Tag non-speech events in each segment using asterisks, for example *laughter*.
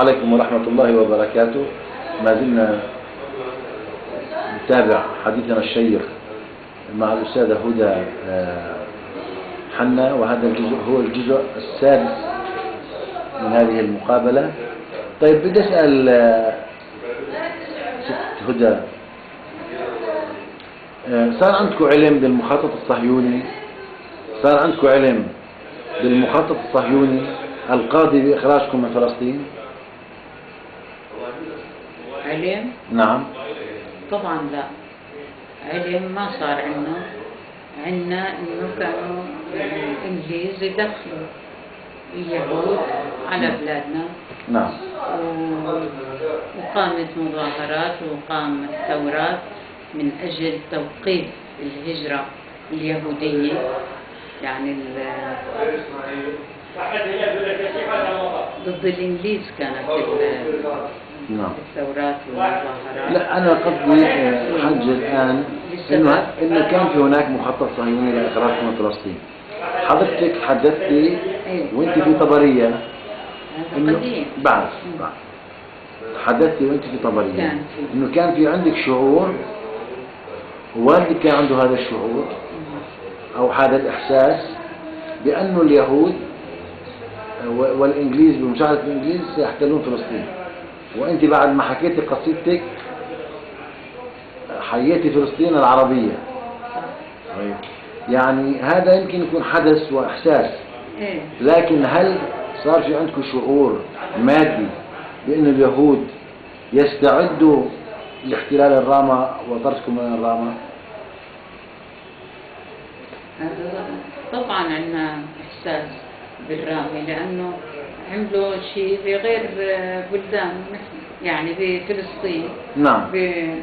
عليكم ورحمة الله وبركاته. ما زلنا نتابع حديثنا الشيق مع الأستاذة هدى آه، حنا وهذا الجزء هو الجزء السادس من هذه المقابلة. طيب بدي أسأل آه، ست هدى آه، صار عندكم علم بالمخطط الصهيوني؟ صار عندكم علم بالمخطط الصهيوني القاضي بإخراجكم من فلسطين؟ علم؟ نعم. طبعا لا. علم ما صار عنا عنا إنه كانوا الانجليز يدخلوا اليهود على بلادنا. نعم. وقامت مظاهرات وقامت ثورات من أجل توقيف الهجرة اليهودية. يعني ال- ضد الإنجليز كانت ال- نعم. الثورات والمظاهرات. لا أنا قصدي آه، حج الآن إنه إنه كان في هناك مخطط صهيوني لإخراجكم من فلسطين. حضرتك حدثتي أيوة. وأنت في إنه قديم بعد بعد. حدثتي وأنت في في. إنه كان في عندك شعور؟ ووالدك كان عنده هذا الشعور؟ أو هذا الإحساس؟ بأنه اليهود و- والإنجليز بمساعدة الإنجليز سيحتلون فلسطين. وأنت بعد ما حكيتي قصيدتك حييتي فلسطين العربية. طيب. يعني هذا يمكن يكون حدث وإحساس. إيه. لكن هل صار في عندكم شعور مادي بأن اليهود يستعدوا لاحتلال الرامة وطردكم من الرامة؟ هذا طبعا عندنا إحساس بالرامي لأنه عملوا شيء بغير بلدان مثل- يعني بفلسطين نعم.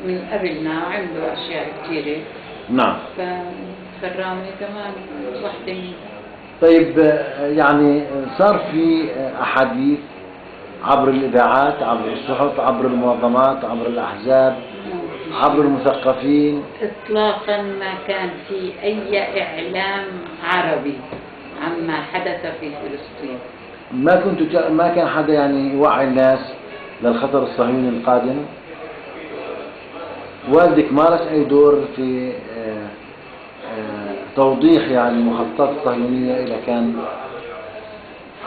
من قبلنا عملوا أشياء كثيرة. نعم. فالرامي كمان من طيب يعني صار في أحاديث عبر الإذاعات عبر الصحف عبر المنظمات عبر الأحزاب عبر المثقفين؟ اطلاقا ما كان في أي إعلام عربي عما حدث في فلسطين. ما كنت ما كان حدا يعني يوعي الناس للخطر الصهيوني القادم؟ والدك مارس أي دور في آه، آه، توضيح يعني المخططات الصهيونية إذا كان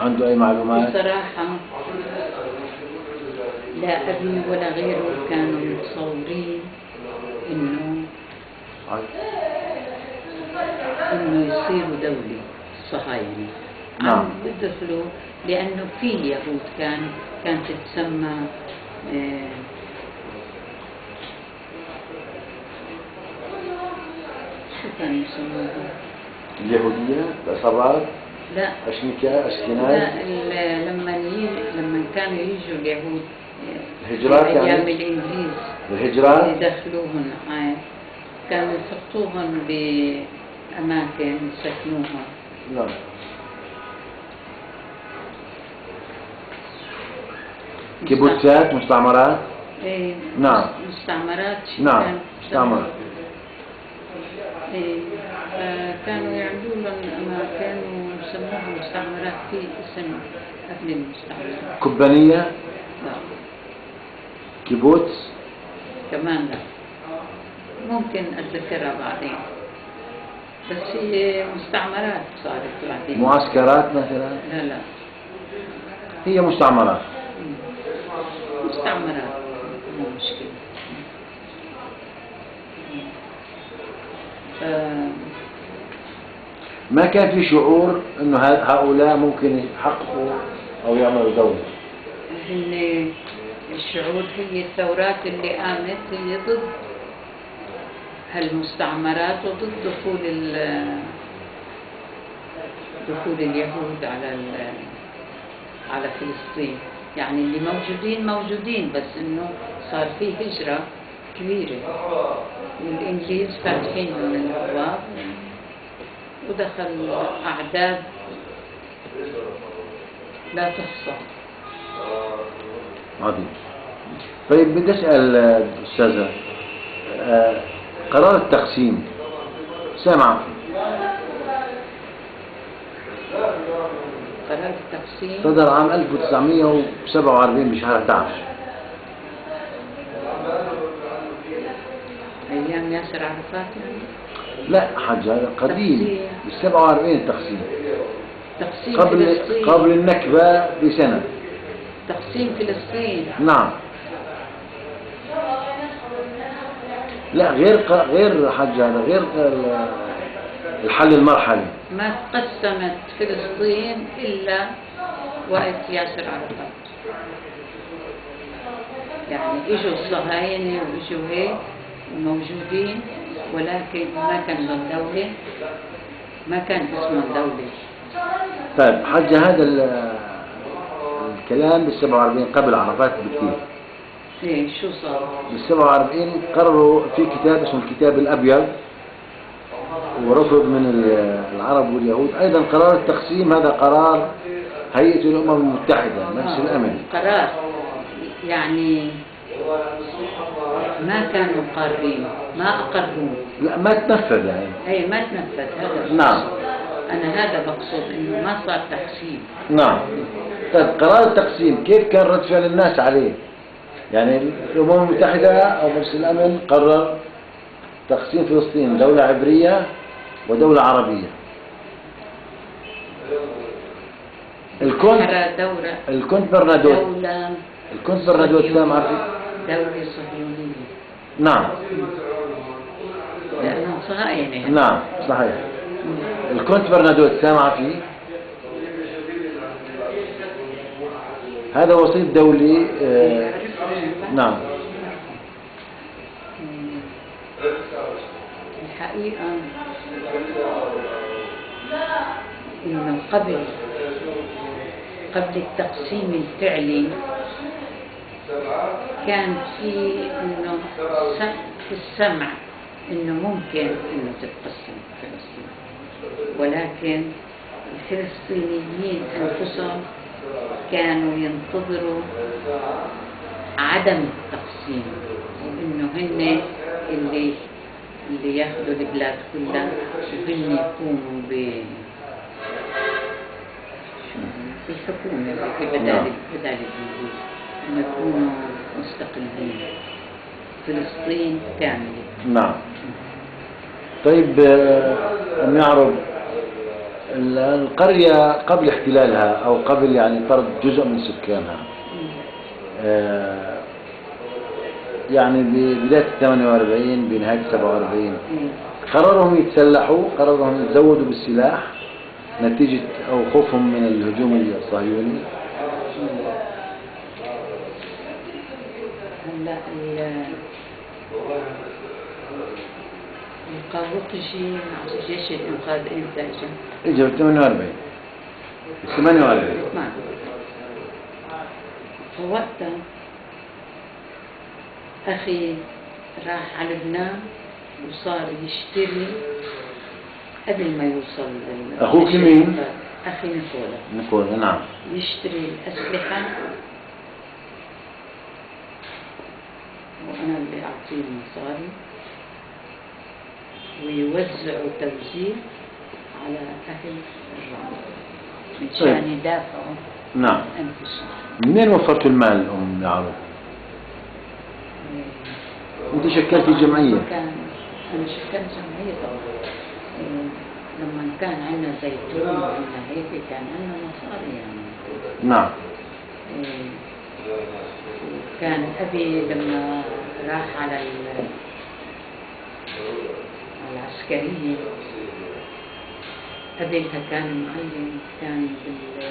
عنده أي معلومات؟ بصراحة لا أبي ولا غيره كانوا متصورين إنه إنه يصيروا دولة الصهاينة نعم. عم يدخلوا لأنه في يهود كان كانت تتسمى آه، شو كانوا يسموها؟ اليهودية العصابات لا أشنكة لا أشكناز ال- لما لما كانوا يجوا اليهود الهجرات في أيام يعني؟ الإنجليز الهجرات يدخلوهن آه. كانوا يحطوهن بأماكن يسكنوها نعم كيبوتسات مستعمرات؟ إيه نعم. مستعمرات نعم مستعمرات. إيه فكانوا يعملوا لهم أماكن ويسموها مستعمرات في اسم قبل المستعمرات كبانية؟ لا. كيبوتس؟ كمان لا. ممكن أتذكرها بعدين. بس هي مستعمرات صارت بعدين. معسكرات مثلا؟ لا لا. هي مستعمرات. مستعمرات مو مشكلة. ف- ما كان في شعور إنه هؤلاء ممكن يحققوا أو يعملوا دولة هن الشعور هي الثورات اللي قامت هي ضد هالمستعمرات وضد دخول ال- دخول اليهود على ال- على فلسطين. يعني اللي موجودين موجودين بس إنه صار في هجرة كبيرة والانجليز فاتحين لهم الأبواب. ودخل أعداد لا تحصى. عظيم. طيب بدي أسأل آه، أستاذة آه، قرار التقسيم سامع قرار التقسيم صدر عام 1947 بشهر 11 أيام ياسر عرفات يعني لا هذا قديم. بال 47 التقسيم تقسيم قبل فلسطين. قبل النكبة بسنة. تقسيم فلسطين. نعم. لا غير غير هذا غير الحل المرحلي. ما قسمت فلسطين إلا وقت ياسر عرفات. يعني إجوا الصهاينة وإجوا هيك موجودين ولكن ما كان لهم دولة ما كان اسمهم دولة طيب حج هذا ال- الكلام بال 47 قبل عرفات بكثير. إيه شو صار؟ بال 47 قرروا في كتاب اسمه الكتاب الأبيض. ورفض من ال- العرب واليهود. أيضا قرار التقسيم هذا قرار هيئة الأمم المتحدة مجلس آه، الامن قرار. يعني ما كانوا قارين ما أقروه لا ما تنفذ يعني. أي ما تنفذ هذا نعم. أنا هذا بقصد إنه ما صار تقسيم. نعم. طيب قرار التقسيم كيف كان رد فعل الناس عليه؟ يعني الأمم المتحدة أو مجلس الامن قرر تقسيم فلسطين ودولة عربية. الكونت حرى دورة الكونت برنادوت دولة الكونت برنادوت سامع دولة صهيونية. نعم. لأنهم صهاينة نعم صحيح. الكونت برنادوت سامع فيه هذا وسيط دولي آه، نعم. الحقيقة إنه قبل قبل التقسيم الفعلي كان في سم- في السمع إنه ممكن إنه تتقسم فلسطين ولكن الفلسطينيين أنفسهم كانوا ينتظروا عدم التقسيم وإنه هن اللي اللي ياخذوا البلاد كلها وهن يقوموا ب بالحكومة في بدال. بدال الإنجليز إنه يكونوا مستقلين فلسطين كاملة نعم طيب آه، ال- القرية قبل احتلالها أو قبل يعني طرد جزء من سكانها. آه، يعني ببداية 48 بنهاية 47 إيه. قررهم يتسلحوا قررهم يتزودوا بالسلاح نتيجة أو خوفهم من الهجوم الصهيوني هلا ال- القاروقجي مع جيش الإنقاذ إمتى إجا؟ اجوا 48 48 ما فوقتها أخي راح على لبنان وصار يشتري قبل ما يوصل أخوك مين؟ أخي نيكولا. نقول نعم. يشتري الأسلحة وأنا اللي أعطيه المصاري ويوزعوا توزيع على أهل الرام مشان طيب. يدافعوا نعم. منين وفرتوا المال أم؟ أنت شكلتي جمعية. كان أنا شكلت جمعية طبعا. إيه، لما كان عندنا زيتون وعندنا هيك كان عندنا مصاري يعني. نعم. إيه، كان أبي لما راح على ال- على العسكرية قبلها كان معلم كان بال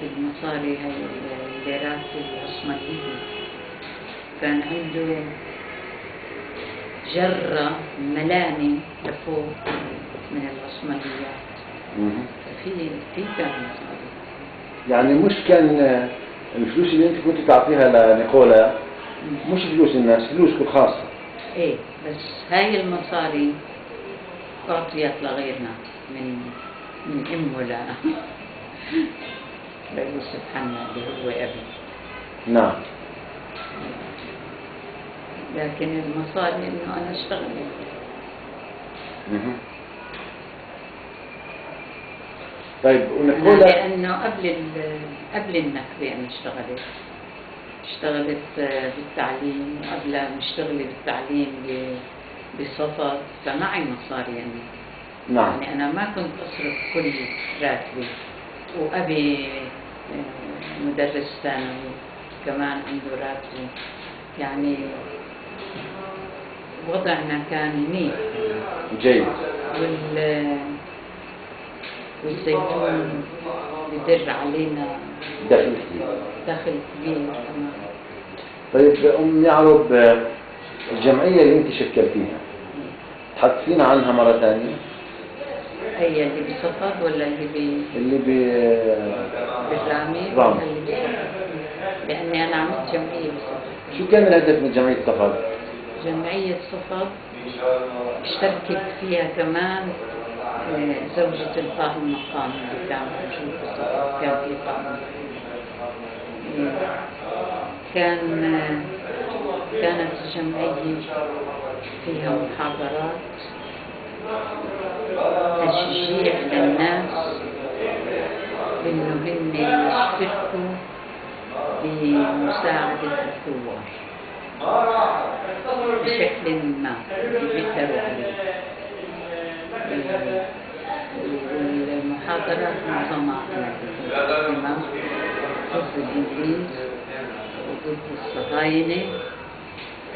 بالمصاري هاي العثمانية كان عنده جرة ملامي لفوق من العثمانيات مهم. في في كان مصاري يعني مش كان الفلوس اللي أنت كنت تعطيها لنيكولا مش فلوس الناس فلوسك الخاصة إيه بس هاي المصاري أعطيت لغيرنا من من أمه ل ليوسف حنا اللي هو أبي. نعم. لكن المصاري إنه أنا اشتغلت مهم. طيب ونقول لأنه قبل قبل النكبة أنا اشتغلت اشتغلت آه، بالتعليم وقبلها مشتغلة بالتعليم ب- بصفد فمعي مصاري يعني. نعم. يعني أنا ما كنت أصرف كل راتبي. وأبي مدرس ثانوي كمان عنده راتبه يعني وضعنا كان منيح جيد. وال والزيتون بدر علينا دخل كبير. دخل كبير كمان. طيب أم يعرب الجمعية اللي أنت شكلتيها تحدثينا عنها مرة ثانية؟ هي اللي بصفد ولا اللي ب- اللي ب رامي. ولا اللي بصفد لأني أنا عملت جمعية بصفد شو كان الهدف من جمعية صفد؟ جمعية صفد اشتركت فيها كمان آه، زوجة القائم المقام اللي كان موجود بصفد كان في آه، كان آه، كانت الجمعية فيها محاضرات تشجيع للناس انه هن يشتركوا بمساعدة الثوار بشكل ما بيقدروا عليه والمحاضرات أقدمها ضد الإنجليز وضد الصهاينة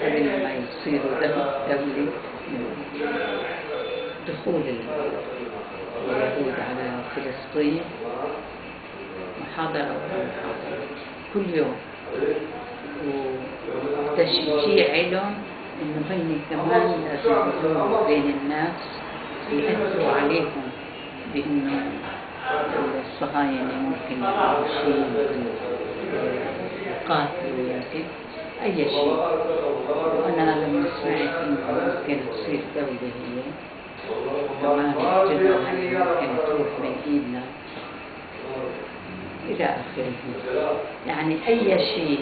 قبل ما يصيروا دولة دخول اليهود على فلسطين محاضرة محاضرة كل يوم. وتشجيع لهم إنه هن كمان لازم بين الناس يأثروا عليهم بانه الصهاينة ممكن يعملوا شيء يقاتلوا يمكن أي شيء. وأنا لما سمعت إنه ممكن تصير دولة هي ايدنا إلى آخره يعني أي شيء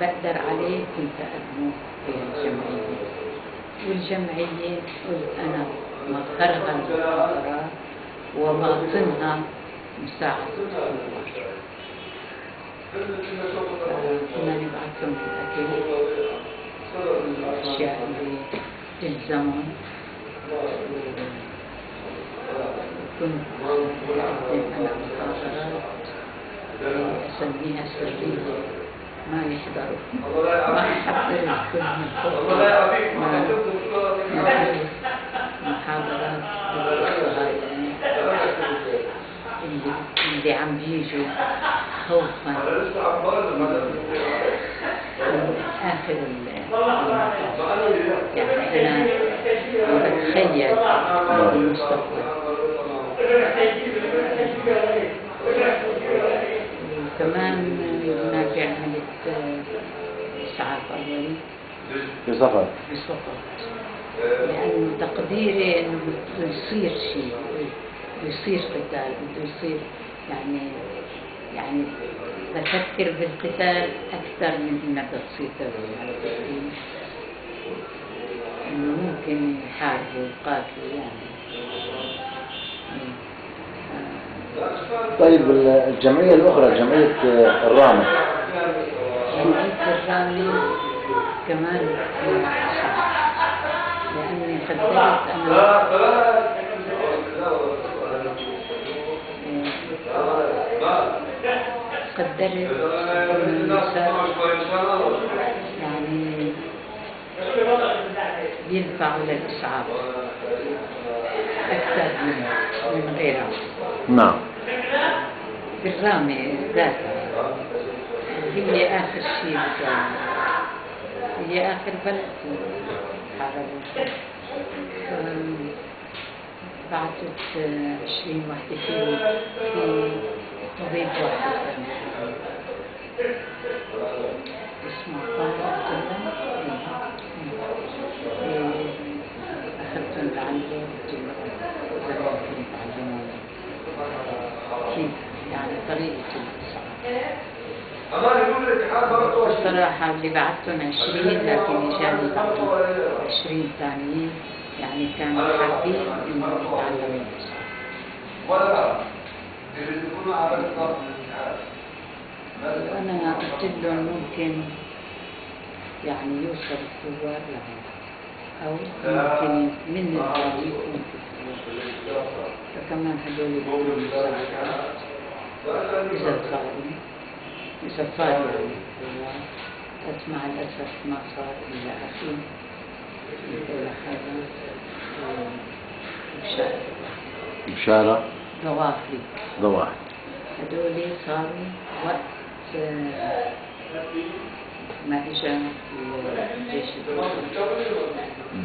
بقدر عليه كنت أقدمه في الجمعية. والجمعية قلت أنا مظهرها المحاضرات وباطنها مساعدة. كنا نبعث لهم الأكل الأشياء اللي تلزمهم كنت أقدم أنا محاضرات أسميها سرية ما يحضروا ما ما نعرف محاضرات اللي, عم بيجوا خوفا آخر المطاف يعني أنا بتخيل المستقبل وكمان نافع عملت إسعاف أولي في صفد بسقط لأنه تقديري إنه بده يصير شيء بده يصير قتال بده يصير يعني يعني بفكر بالقتال أكثر من إنها تصير دولة على ممكن يحاربوا ويقاتلوا يعني. طيب الجمعية الأخرى جمعية آه، الرامة جمعية الرامي. كمان لأني قدرت أنا قدرت يعني ينفعوا للإسعاف أكثر من من غيرها. نعم. بالرامي ذاتها هي آخر شيء. هي آخر بلد. حاربوا بعثت عشرين وحدة في في طبيب واحد. اسمه طارق. كيف يعني طريقة الصراحة اللي بعثتهم عشرين لكن إجاني بعد عشرين ثانيين يعني كانوا حابين إنهم يتعلموا وأنا قلت لهم ممكن يعني يوصل الثوار لهم أو ممكن من في الثوار فكمان هدول إذا صار يعني الثوار بس مع الأسف ما صار إلا أخي. ولا هذا. بشارة ضوافي. ضواحي هدول صاروا وقت آه، ما اجى الجيش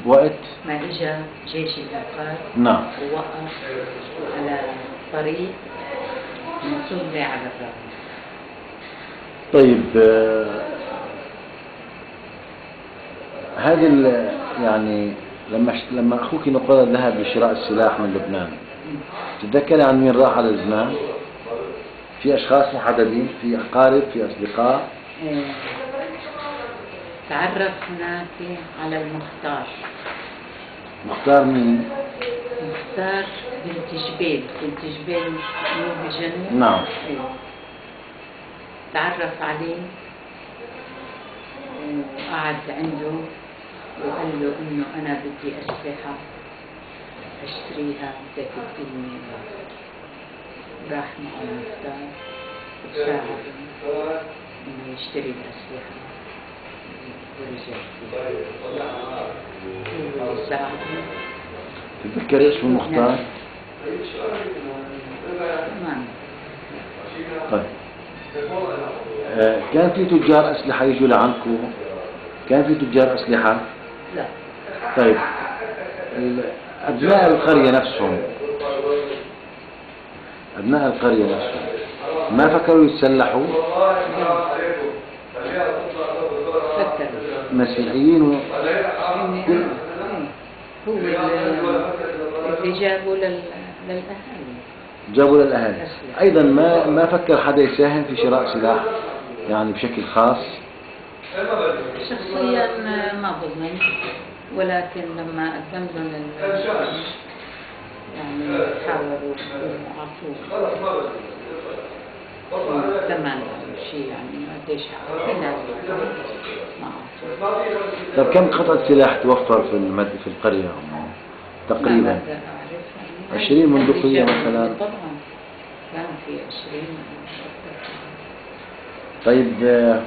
وقت؟ ما اجى جيش الإنقاذ نعم ووقف على طريق من على الرغم طيب آه، هذه يعني لما لما أخوك نقول ذهب لشراء السلاح من لبنان تتذكري عن مين راح على لبنان؟ في أشخاص محددين في اقارب في أصدقاء؟ آه، تعرف هناك على المختار. مختار مين؟ مختار بنت جبيل. بنت جبيل مو بجنوب نعم. أيوة. تعرف عليه؟ وقعد عنده وقال له إنه أنا بدي اسلحه أشتريها بدك تديني راح معه مختار. وساعده إنه يشتري الأسلحة. ورجع فيه هو اللي ساعده تتذكري اسمه مختار؟ تمام طيب. آه، كان في تجار أسلحة يجوا لعندكم؟ كان في تجار أسلحة؟ لا. طيب. أبناء القرية نفسهم. أبناء القرية نفسهم. ما فكروا يتسلحوا؟ فكر مسيحيين و... هو اللي جابوا لل... للأهالي. جابوا للأهالي. أيضا ما ما فكر حدا يساهم في شراء سلاح يعني بشكل خاص. شخصيا ما بظن ولكن لما قدم لهم يعني حاولوا يعطوه. ثمن شيء يعني قديش في ناس طيب كم قطعة سلاح توفر في المد... في القرية؟ تقريبا بقدر أعرف يعني 20 بندقية مثلاً. طبعا. كان في 20 طيب آه،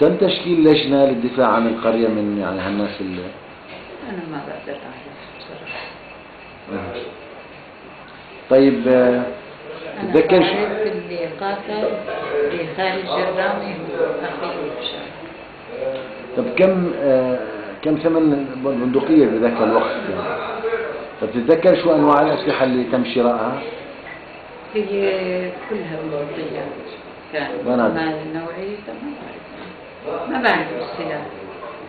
تم تشكيل لجنة للدفاع عن القرية من يعني هالناس اللي أنا ما بقدر أعرف بصراحة. طيب آه، تتذكر بعرف شو- اللي قاتل بخارج الرامي هو أخي بشار طب كم آه، كم ثمن البندقية بذاك الوقت؟ يعني؟ طب تتذكر شو أنواع الأسلحة اللي تم شرائها؟ هي كلها بلطية كان بنات. ما بعرف السلاح.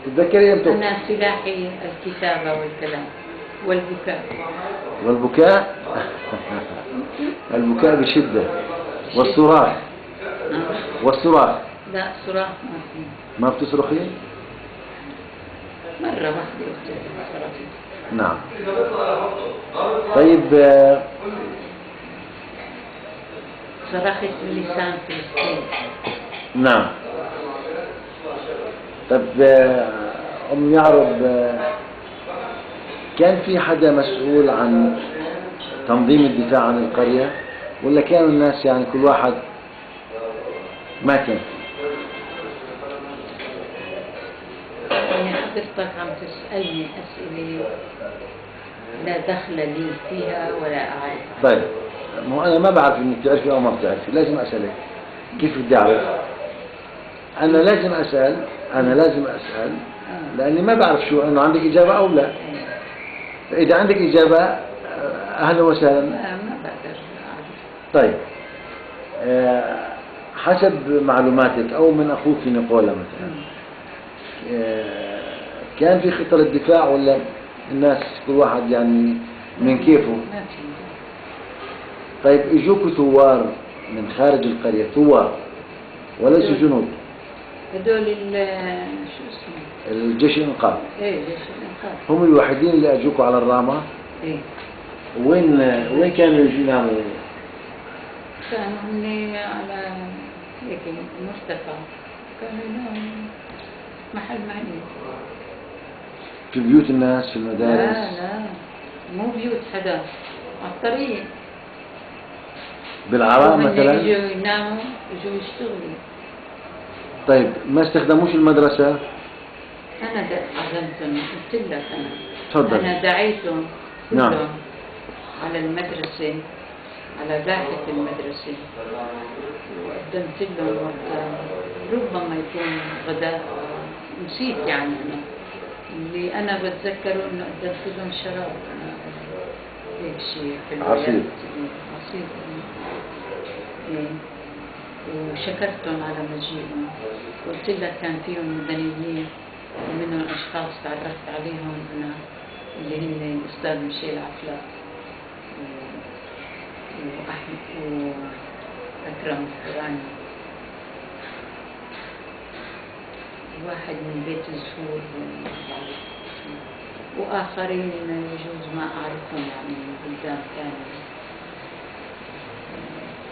تتذكري أمتى؟ أنا سلاحي الكتابة والكلام. والبكاء. والبكاء؟ *laughs* البكاء بشدة. والصراخ. والصراخ لا صراحة ما في. ما بتصرخي؟ مرة واحدة نعم. طيب آه، صرخت بلسان فلسطين نعم. طب آه، أم يعرب آه، كان في حدا مسؤول عن تنظيم الدفاع عن القرية؟ ولا كانوا الناس يعني كل واحد ما كان؟ حضرتك عم تسألني أسئلة لا دخل لي فيها ولا أعرف. طيب مو أنا ما بعرف إنك بتعرفي أو ما بتعرفي لازم أسألك. كيف بدي أعرف؟ أنا لازم أسأل أنا لازم أسأل لأني ما بعرف شو إنه عندك إجابة أو لا. فإذا عندك إجابة آه، أهلا وسهلا. ما ما بقدر أعرف. طيب آه، حسب معلوماتك أو من أخوك نقولة مثلا. كان في خطة للدفاع ولا الناس كل واحد يعني من كيفه؟ طيب اجوك ثوار من خارج القرية ثوار وليسوا جنود هدول ال- شو اسمه؟ الجيش الإنقاذ. إيه ليش الإنقاذ. هم الوحيدين اللي اجوكوا على الرامة. إيه. وين وين كانوا يناموا كانوا هن على هيك مرتفع كانوا محل ما هن في بيوت الناس في لا المدارس لا. مو بيوت حدا. على الطريق بالعراء مثلا؟ يجوا يناموا يجوا يشتغلوا. طيب ما استخدموش المدرسة؟ أنا عزمتهم قلت لك أنا. تفضل. أنا دعيتهم نعم. على المدرسة على باحة المدرسة. وقدمت لهم ربما يكون غداء. نسيت يعني. أنا اللي أنا بتذكره إنه قدمت لهم شراب. أنا هيك شيء حلو عصير. إيه، عصير. إيه. وشكرتهم على مجيئهم. قلت لك كان فيهم مدنيين ومنهم أشخاص تعرفت عليهم أنا اللي هن الأستاذ ميشيل عفلاق و- وأحمد وأكرم القرآني. واحد من بيت الزهور. وآخرين يجوز ما أعرفهم يعني من بلدان ثانية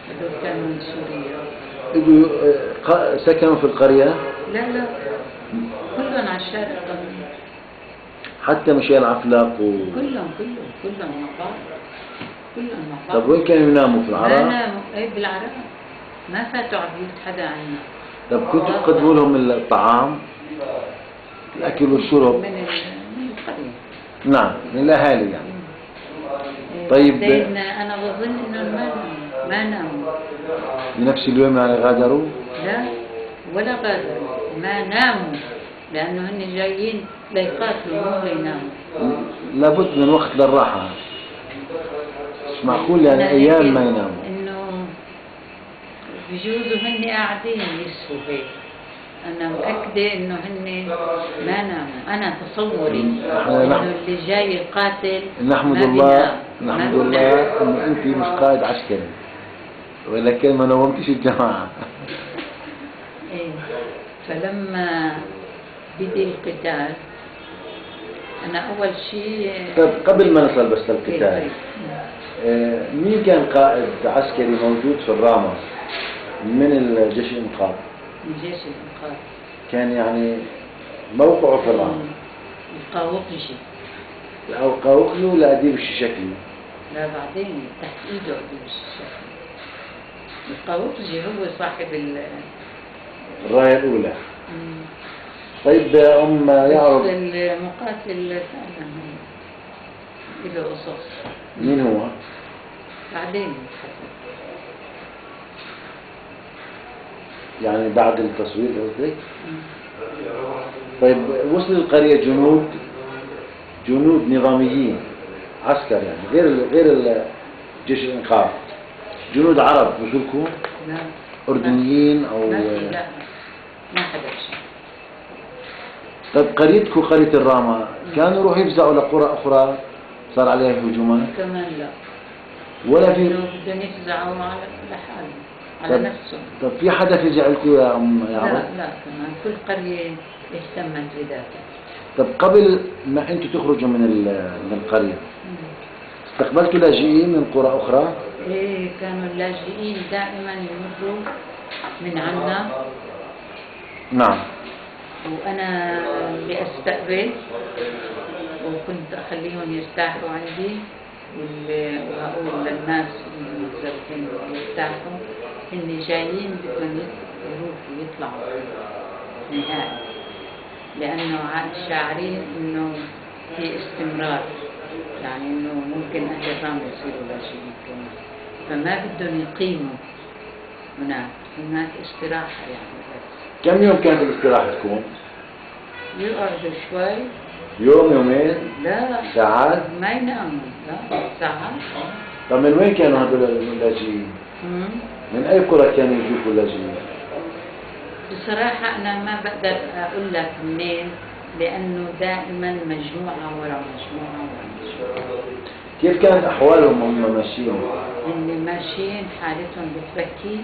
هذول كانوا من سوريا آه، سكنوا في القرية؟ لا لا. كلهم على الشارع حتى مشيال عفلاق و... كلهم كلهم كلهم مع بعض كلهم مع بعض طب وين كانوا يناموا في ما العراء؟ ناموا إيه بالعراء ما فاتوا على بيوت حدا عنا. طب كنتوا تقدموا لهم الطعام؟ الأكل والشرب؟ من نعم من الأهالي يعني. إيه، طيب. بعدين أنا بظن انهم ما ناموا ما ناموا بنفس اليوم يعني غادروا؟ لا ولا غادروا ما ناموا لأنه هن جايين ليقاتلوا مو ليناموا لابد من وقت للراحة. مش معقول يعني هيك ما يناموا. بجوزوا هن قاعدين يسهوا هيك أنا متاكده إنه هن ما ناموا. أنا تصوري نحن- إنه اللي جاي يقاتل نحمد الله نحمد. الله إنه أنت مش قائد عسكري. ولكن ما نومتش الجماعة. إيه. فلما بدي القتال أنا أول شيء طيب قبل ما نصل بس إيه، للقتال طيب. آه، مين كان قائد عسكري موجود في الرامة من الجيش الإنقاذ. من جيش الإنقاذ. كان يعني موقعه في الرامة القاوقجي أو قاوقله لأديب الشكلي لا بعدين تحت ايده أديب الشيشة القاوقجي هو صاحب ال الراية الأولى. مم. طيب أم يعرف المقاتل فعلا له قصص مين هو؟ بعدين حسب يعني بعد التصوير قصدك. طيب وصل القرية جنود جنود نظاميين عسكر يعني غير غير جيش الإنقاذ. جنود عرب وصلكم لا أردنيين أو ما في لا ما حدا طيب قريتكم قرية الرامة كانوا يروحوا يفزعوا لقرى أخرى؟ صار عليها هجومات كمان لا. ولا في بدهم يفزعوا لحالهم. على نفسهم طب في حدا فزع لكم يا أم لا يعرف لا كمان كل قرية اهتمت بذاتها. طب قبل ما أنتم تخرجوا من ال- من القرية مم. استقبلتوا لاجئين من قرى أخرى؟ إيه كانوا اللاجئين دائما يمروا من عنا. نعم. وأنا اللي أستقبل وكنت أخليهم يرتاحوا عندي وأقول للناس المتزوجين يرتاحوا إني جايين بدهم يروحوا يطلعوا نهائي لأنه شاعرين إنه في استمرار. يعني إنه ممكن أهل الرام يصيروا لاجئين كمان فما بدهم يقيموا هناك. هناك استراحة يعني. بس كم يوم كانت الاستراحة تكون؟ يقعدوا شوي. يوم يومين؟ لا. ساعات؟ ما يناموا لا. ساعات. طب من وين كانوا هذول اللاجئين؟ من أي قرى كانوا يجوكوا اللاجئين؟ بصراحة أنا ما بقدر أقول لك منين لأنه دائما مجموعة ورا مجموعة ورا مجموعة كيف كانت أحوالهم وهم ماشيين؟ اللي ماشيين حالتهم بتبكي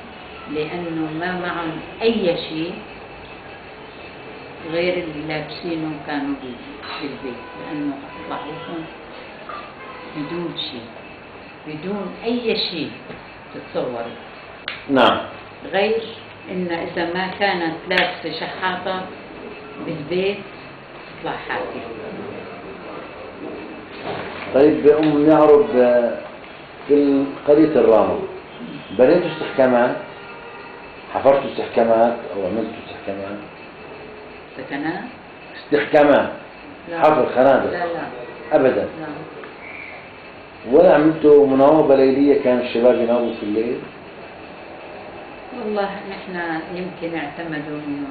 لأنه ما معهم أي شيء غير اللي لابسينه كانوا بال- في البيت لأنه بعضهم بدون شيء بدون أي شيء تتصور نعم. غير إن إذا ما كانت لابسة شحاطة بالبيت تطلع حافية طيب أم يعرب في قرية الرامة بنيتوا استحكامات؟ حفرتوا استحكامات؟ أو عملتوا استحكامات؟ سكنات؟ استحكامات. حفر خنادق. لا لا. أبدا. لا. ولا عملتوا مناوبة ليلية كان الشباب يناموا في الليل؟ والله نحن يمكن اعتمدوا إنه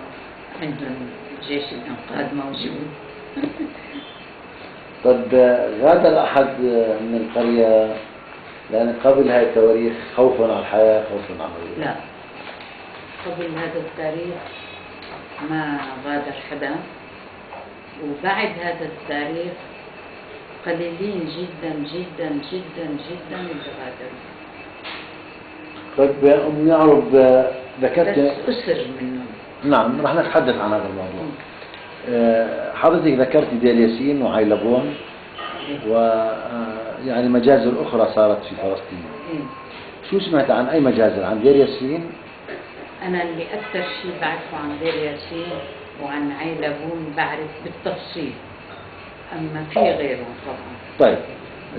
عندهم جيش الإنقاذ موجود. *laughs* طب غادر أحد آه، من القرية؟ لأن قبل هاي التواريخ خوفا على الحياة خوفا على الغير لا. قبل هذا التاريخ ما غادر حدا. وبعد هذا التاريخ قليلين جدا جدا جدا جدا اللي غادروا. طيب يا أم يعرب آه، ذكرت أسر منهم نعم رح نتحدث عن هذا الموضوع. آه، حضرتك ذكرت دير ياسين وعيلبون و آه، يعني مجازر أخرى صارت في فلسطين. شو سمعت عن أي مجازر؟ عن دير ياسين؟ أنا اللي أكثر شيء بعرفه عن دير ياسين وعن عيلبون بعرف بالتفصيل أما في غيرهم طبعا. طيب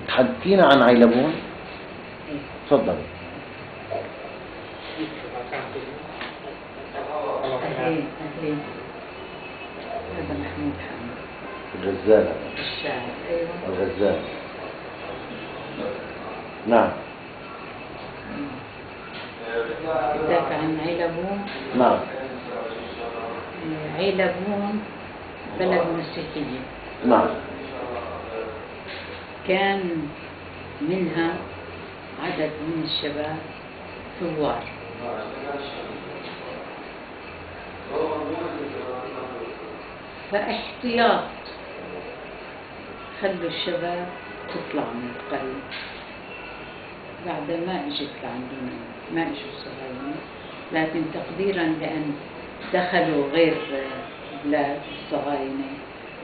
تحدثينا عن عيلبون إيه. أهلين أهلين هذا محمود الغزالة الشاعر أيوة الغزال. نعم. ذاك عن عيلبون نعم. عيلبون بلد مسيحية نعم. كان منها عدد من الشباب ثوار. فأحتياط. خلوا الشباب تطلع من القرية بعد ما اجت لعندنا ما اجوا الصهاينة لكن تقديرا لأن دخلوا غير بلاد الصهاينة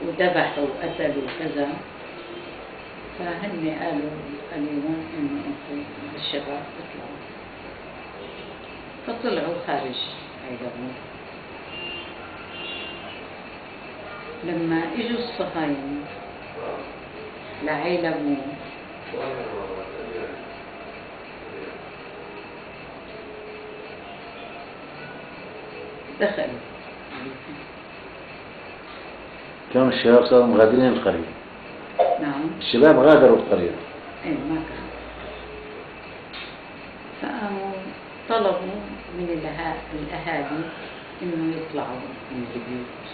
وذبحوا وقتلوا كذا فهن قالوا قالوا إنه أنتم الشباب تطلعوا. فطلعوا خارج. عيلبون لما إجوا الصهاينة لعيلبون دخلوا كانوا الشباب صاروا مغادرين القرية. نعم. الشباب غادروا القرية. إيه ما كان فقاموا طلبوا من الأهالي إنه يطلعوا من البيوت.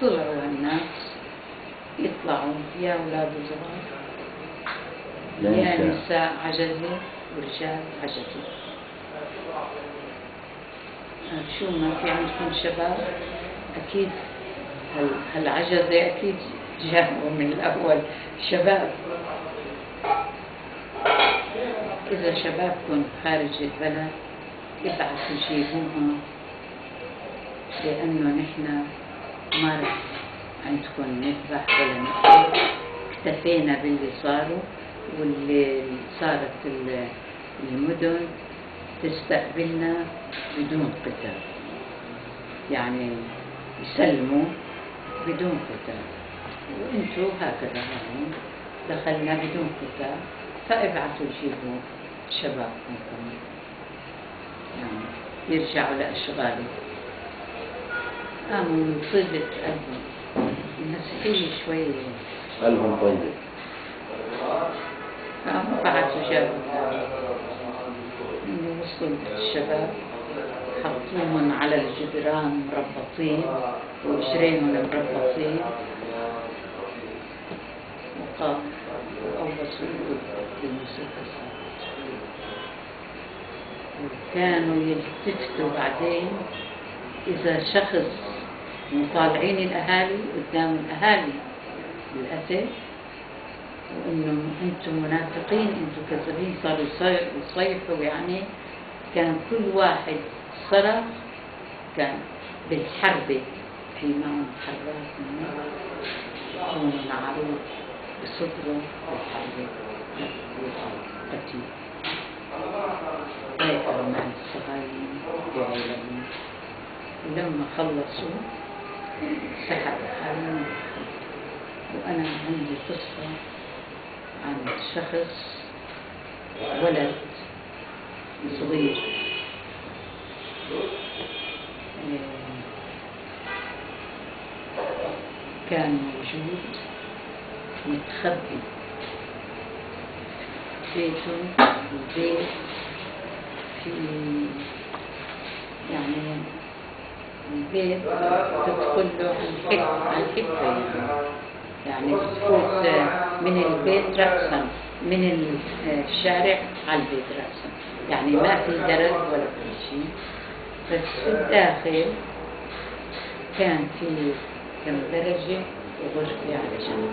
طلعوا الناس يطلعوا يا أولاد صغار يا نساء. عجزة ورجال عجزة آه، شو ما في عندكم شباب؟ أكيد هال- هالعجزة أكيد جابوا من الأول شباب. إذا شبابكم خارج البلد ابعثوا جيبوها لأنه نحن ما رح عندكم نذبح ولا نقتل اكتفينا باللي صاروا واللي صارت ال- المدن تستقبلنا بدون قتال. يعني يسلموا بدون قتال. وانتوا هكذا هون دخلنا بدون قتال. فابعثوا جيبوا شبابكم. يرجعوا لأشغالهم قاموا من طيبة قلبهم المسيحية شوي. قلبهم طيب قاموا بعثوا جابوا إنه وصلوا الشباب. حطوهم على الجدران مربطين وإجريهم مربطين. وقام وأوصوا بالمسدسات وكانوا يلتفتوا بعدين إذا شخص مطالعين الأهالي قدام الأهالي القتل وإنه أنتم منافقين أنتم كذابين صاروا يصي- يصيحوا يعني كان كل واحد صرخ كان بالحربة في معهم حراس يكونوا معروف بصدره بالحربة قتيل بعلم ولما خلصوا سحب حاله وأنا عندي قصة عن شخص ولد صغير كان موجود متخبي بيته البيت في يعني البيت تدخل له على الحكة يعني يعني تفوت من البيت رأسا من الشارع على البيت رأسا. يعني ما في درج ولا في شيء. بس في الداخل كان في كم درجة وغرفة على جنب.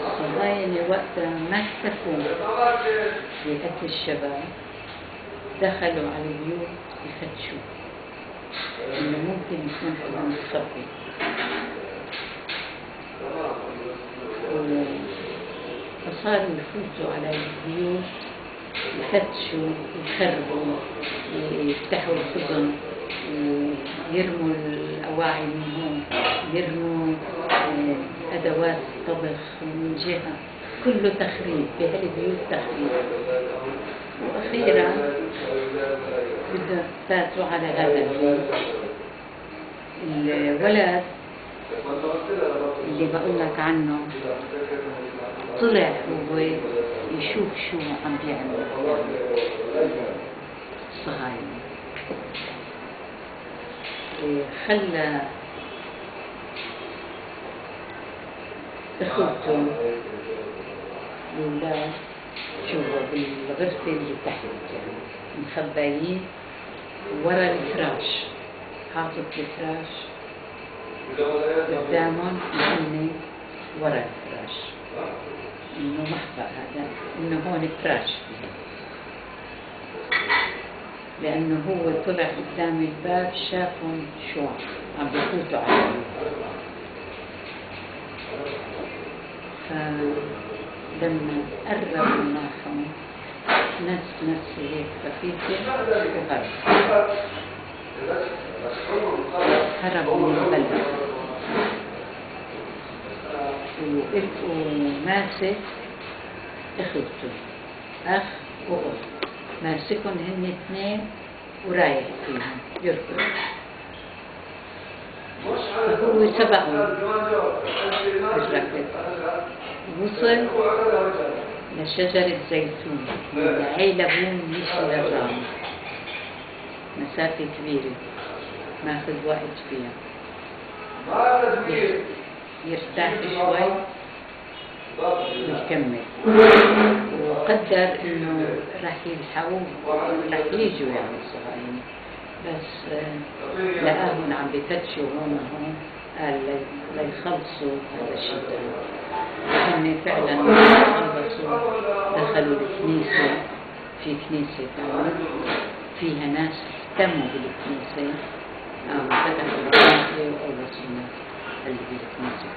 فالصهاينة وقتها ما اكتفوا بقتل الشباب دخلوا على البيوت يفتشوا. إنه ممكن يكون حدا متخبي فصاروا يفوتوا على البيوت يفتشوا يخربوا يفتحوا الخزن ويرموا الأواعي من هون يرموا أدوات طبخ من جهة. كله تخريب بهالبيوت تخريب وأخيرا بدهم فاتوا على هذا الولد اللي بقول لك عنه طلع هو يشوف شو عم بيعمل. الصهاينة خلى اخوته الولاد جوا بالغرفة اللي تحت. يعني مخبايين ورا الفراش. حاطط الفراش قدامهم وهن ورا الفراش. إنه محبأ هذا إنه هون فراش لأنه هو طلع قدام الباب شافهم شو عم بفوتوا على فلما قربوا معهم نفس نفس هيك. خفيفة وهرب هرب من البلد. وماسك اخوته أخ وأخت. ماسكهم هن اثنين ورايح فيهم. يركض فهو سبقهم الركض وصل لشجرة زيتون لعيلبون مشي للرام مسافة كبيرة ماخذ وقت فيها. يرتاح شوي ويكمل وقدر إنه راح يلحقوه راح يجوا يعني. الصهاينة بس لقاهم عم بفتشوا هون وهون قال ليخلصوا هذا الشيء. هن فعلا خلصوا دخلوا الكنيسة في كنيسة كمان فيها ناس اهتموا بالكنيسة أو فتحوا الكنيسة وأولصوا الناس اللي بالكنيسة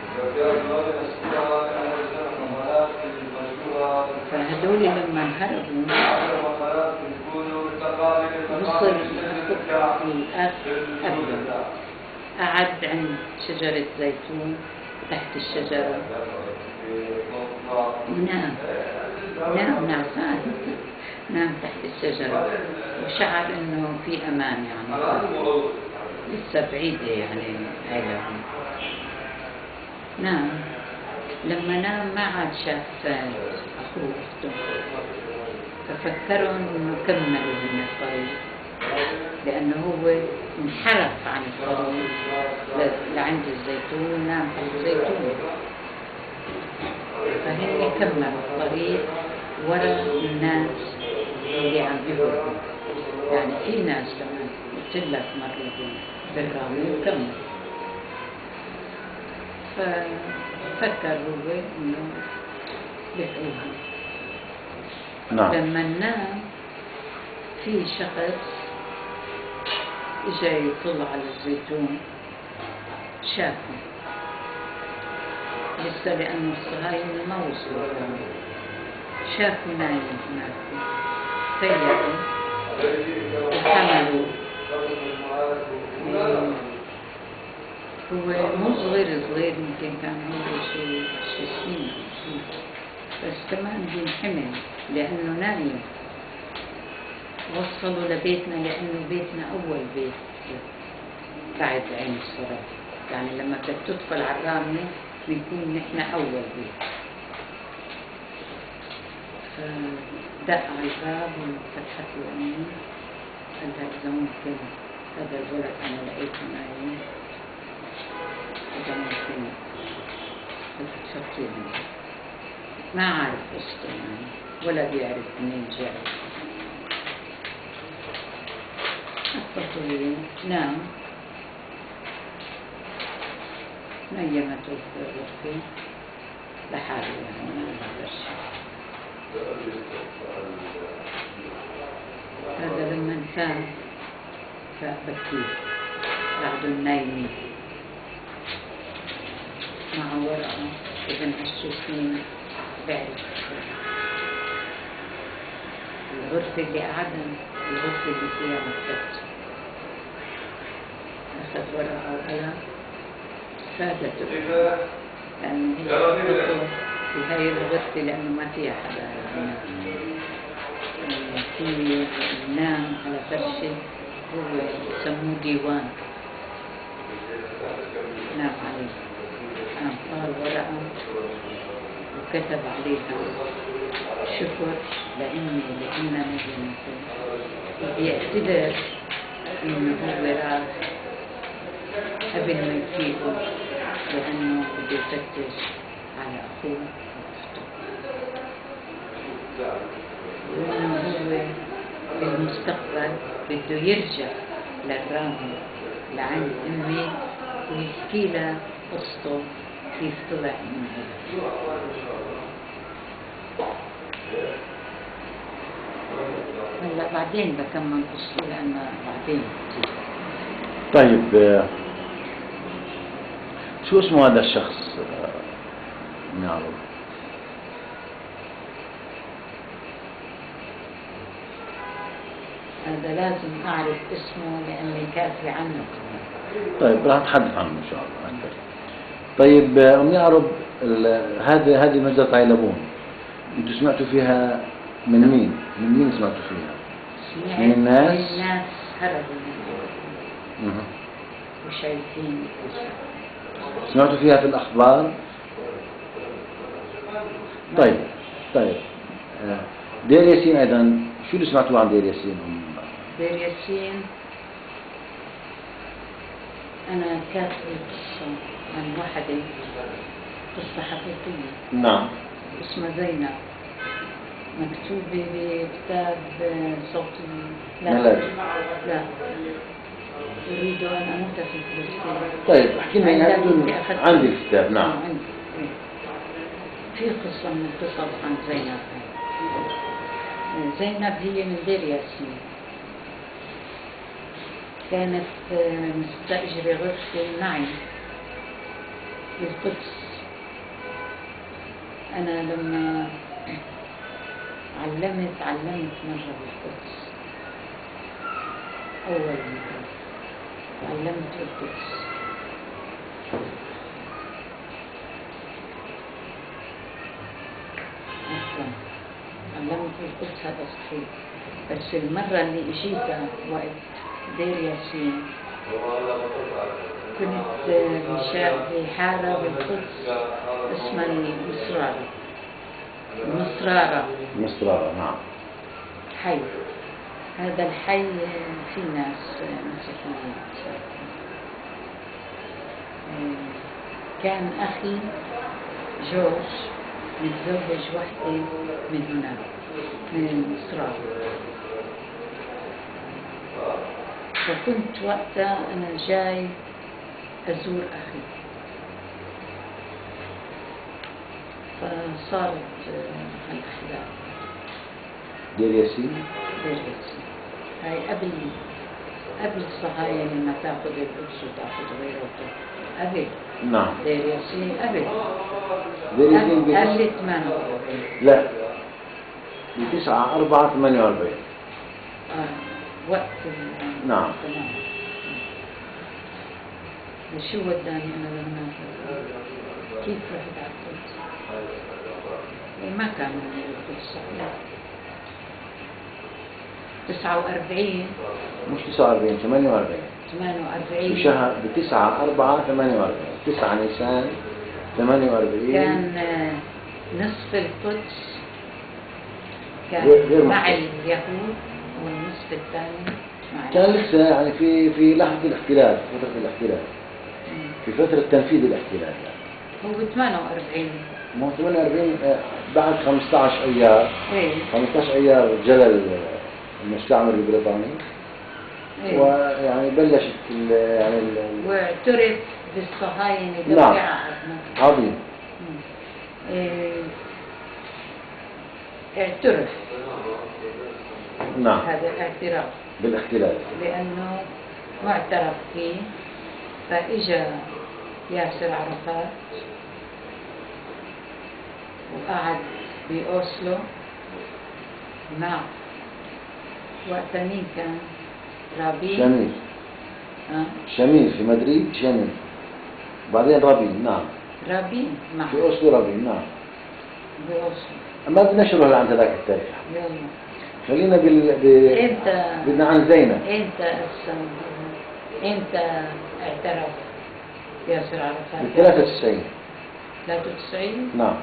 فهدول لما هربوا أبدا قعد عند شجرة زيتون تحت الشجرة. ونام نام نعسان نام تحت الشجرة. وشعر إنه في أمان يعني. لسه بعيدة يعني عيلهم نام لما نام ما عاد شاف أخوه واخته ففكروا إنه كملوا من الطريق لأنه هو انحرف عن الطريق لعند الزيتون ونام تحت الزيتون. فهن كملوا الطريق ورا الناس اللي عم بيهربوا يعني في ناس كمان قلت لك مرة بالرامي وكمل ففكر هو إنه بيحقوها نعم. لما نام في شخص اجا يطل على الزيتون شافه. لسه لأنه الصهاينة ما وصلوا شافوا نايم هناك. سيئوا وحملوا آه، هو مو صغير صغير يمكن كان عمره شي سنين. بس كمان بينحمل لأنه نايم وصلوا لبيتنا لأنه بيتنا أول بيت بعد عين الصلاة يعني لما بدك تدخل على الرامية بنكون نحن أول بيت فدق على الباب وفتحت له أمي قال لها إذا ممكن هذا الولد أنا لقيته نايم ما عارف قصته يعني ولا بيعرف منين جاي الطفل نام نيمته في غرفة لحاله يعني ما بقدرش هذا لما كان فاق بكير بعدهم نايمين مع ورقة ابن هالشوفين بعرف الغرفة اللي قعدها الغرفة اللي فيها مكتبته أخذ ورقة وقلم فادته لأنه هي في هاي الغرفة لأنه ما فيها حدا في نام على فرشة هو يسموه ديوان نام عليه قام طال ورقة وكتب عليها. شكر لأمي لأننا نجمته وبيعتبر إنه هو راح قبل ما يفيقوا لأنه بده يفتش على أخوه. وأخته وإنه هو بالمستقبل بده يرجع للرامي. لعند أمي ويحكي لها قصته من هذا هلا بعدين بكمل قصته لأن بعدين. طيب آه، شو اسمه هذا الشخص آه، نعرف هذا لازم أعرف اسمه لأني كافي عنه طيب راح اتحدث عنه إن شاء الله أكثر. طيب أم يعرب ال- هذه هذه مجزرة عيلبون أنتوا سمعتوا فيها من مين؟ من مين سمعتوا فيها؟ من الناس؟ من الناس هربوا. وشايفين سمعتوا فيها في الأخبار؟ طيب طيب آه، دير ياسين أيضا شو اللي سمعتوه عن دير ياسين أم؟ دير ياسين أنا كاتبة قصة عن وحدة قصة حقيقية. نعم. اسمها زينب. مكتوبة بكتاب صوتي. لا. ملاك. لا. أريد أن أموت في فلسطين. طيب احكي لنا عندي عندي الكتاب. نعم. عندي. في قصة من القصص عن زينب. زينب هي من دير ياسين. كانت آه، مستأجرة غرفة معي بالقدس أنا لما علمت علمت مرة بالقدس أول مرة علمت بالقدس عفوا علمت بالقدس هذا صحيح. بس المرة اللي إجيتها وقت دير ياسين كنت في حارة بالقدس اسمها المسرارة المسرارة مصرارة نعم. حي. هذا الحي في ناس مسيحيين. كان أخي جورج متزوج وحدة من هناك من المصرار فكنت وقتها أنا جاي أزور أخي. فصارت آه، الأحداث دير ياسين؟ بالقدس هاي قبل قبل الصهاينة ما تأخذ القدس وتأخذ غيره قبل. نعم. دير ياسين قبل. دير ياسين قبل. بي- قبل 48 لا. بتسعة أربعة ثمانية وأربعين. آه. وقت نعم. تمام شو وداني أنا لهناك كيف رحت على القدس إيه، ما كان من القدس صحيح 49 مش تسعة وأربعين ثمانية وأربعين. 48 بشهر بتسعة أربعة ثمانية وأربعين. تسعة نيسان ثمانية وأربعين. كان آه، نصف القدس كان مع. اليهود والنصف الثاني كان لسه يعني في في لحظة الاحتلال فترة الاحتلال. في فترة تنفيذ الاحتلال يعني. هو 48 ما هو 48 آه، بعد 15 أيار. إيه. 15 أيار جلل المستعمر البريطاني. إيه. ويعني بلشت ال- يعني ال- واعترف بالصهاينة نعم. عظيم. إيه، اعترف. نعم. هذا اعتراف بالاحتلال لأنه معترف فيه فإجا ياسر عرفات وقعد بأوسلو مع وقتها مين كان؟ رابين شميل آه. شميل في مدريد شميل بعدين رابين نعم. رابين مع في أوسلو رابين نعم. بأوسلو ما بدنا نروح لعند هذاك التاريخ. يلا. خلينا بال ب... إمتى؟ بدنا عن زينب. أسلم إمتى اعترف ياسر عرفات؟ ب 93 93 نعم.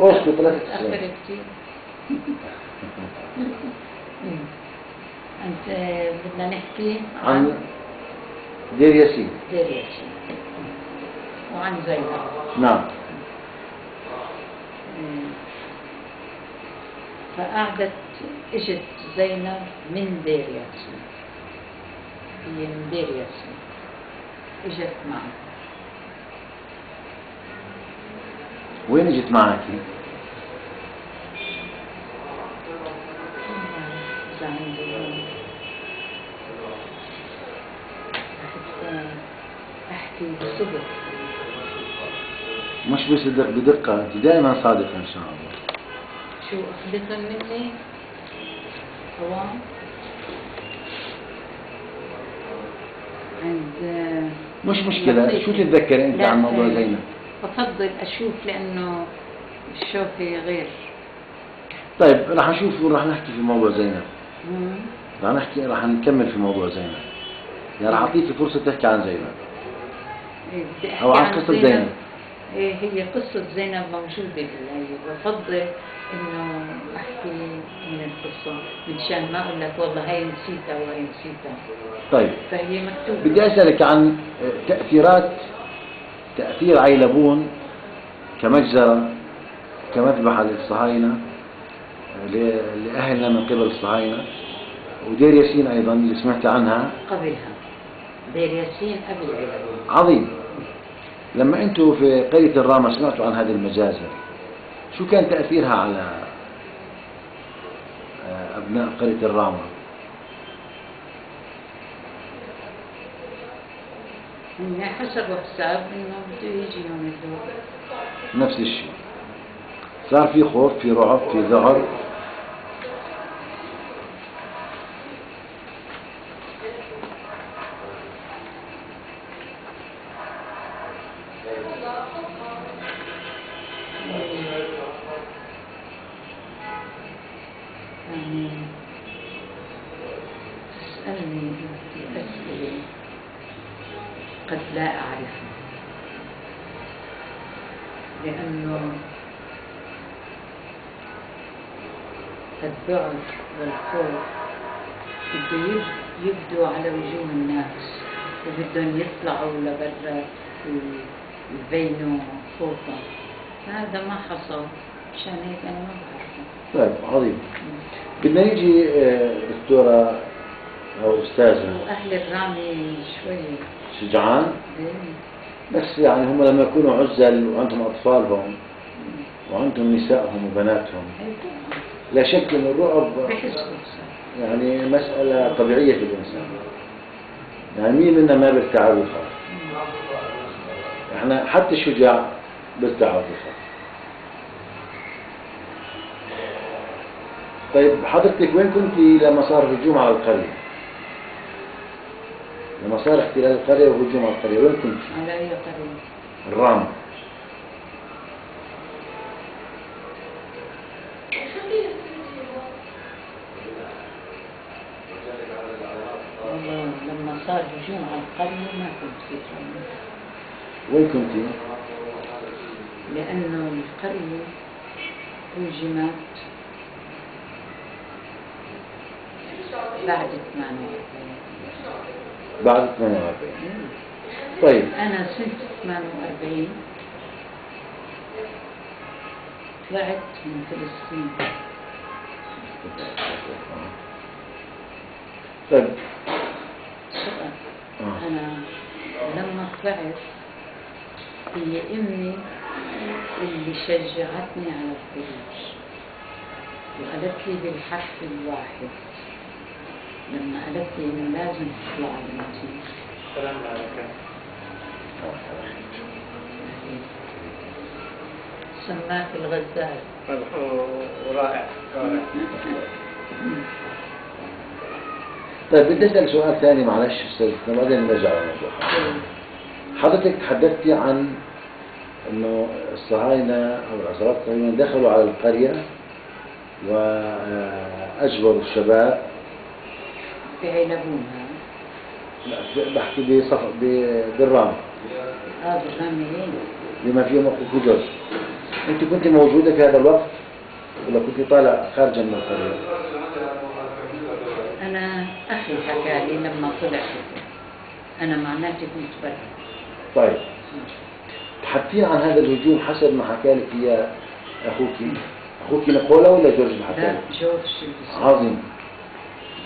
أوسلو 93 تأخر كتير أنت بدنا نحكي عن عن دير ياسين. دير ياسين. وعن زينب. نعم. فقعدت إجت زينب من دير ياسين هي من دير ياسين إجت معه وين إجت معك؟ أحكي بصدق. مش بصدق بدقة أنت دائما صادقة إن شاء الله. شو أخذتهم مني؟ هوام عند مش مشكلة. شو تتذكري أنت عن موضوع زينب؟ بفضل أشوف لأنه الشوفي غير. طيب راح نشوف وراح نحكي في موضوع زينب. راح نحكي راح نكمل في موضوع زينب. يعني راح أعطيك فرصة تحكي عن زينب. إيه، أو عن قصة زينب. هي قصة زينب موجودة بالله بفضل إنه أحكي من القصة مشان ما أقول لك والله هي نسيتها وهي نسيتها. طيب. فهي مكتوبة. بدي أسألك عن تأثيرات تأثير عيلبون كمجزرة كمذبحة للصهاينة لأهلنا من قبل الصهاينة ودير ياسين أيضا اللي سمعت عنها. قبلها. دير ياسين قبل عيلة عظيم. لما أنتم في قرية الرامة سمعتوا عن هذه المجازر شو كان تأثيرها على آه، أبناء قرية الرامة؟ هم حسبوا حساب إنه بده يجي يوم الدور نفس الشيء. صار في خوف في رعب في ذعر. وبدهم يطلعوا لبرا يبينوا خوفهم هذا ما حصل عشان هيك أنا ما بعرفه. طيب عظيم. بدنا نيجي آه، دكتورة أو أستاذة. وأهل الرامي شوي. شجعان؟ إيه. بس يعني هم لما يكونوا عزل وعندهم أطفالهم وعندهم نسائهم وبناتهم إيه. لا شك أن الرعب. يعني مسألة طبيعية في الإنسان. يعني مين منا ما بيرتعب ويخاف إحنا حتى الشجاع بيرتعب ويخاف طيب حضرتك وين كنت لما صار هجوم على القرية؟ لما صار احتلال القرية وهجوم على القرية. وين كنت؟ على أي قرية؟ الرام والله لما صار هجوم على القرية ما كنت في الرمل وين كنت؟ لأنه القرية هجمت بعد 48 بعد 48 طيب. أنا سنة 48 طلعت من فلسطين. طيب. سؤال آه. أنا لما طلعت هي أمي اللي شجعتني على الخروج. وقالت لي بالحرف الواحد. لما قالت لي إنه لازم تطلع بنتي سلام عليكم. سماك الغزال. ورائع رائع. *laughs* طيب بدي اسال سؤال ثاني معلش أستاذ بعدين نرجع للموضوع حضرتك تحدثتي عن إنه الصهاينة أو العصابات الصهاينة دخلوا على القرية وأجبروا الشباب. بعلبونها لا، بحكي بصف بالرام. هذا الرمي بما فيهم أخوك جورج أنت كنت موجودة في هذا الوقت ولا كنت طالع خارجا من القرية؟ حكى لي لما طلع أنا معناتي كنت برا طيب. تحدثين عن هذا الهجوم حسب ما حكى لك إياه أخوك. أخوك نقولة ولا جورج اللي حكى لك؟ جورج. عظيم.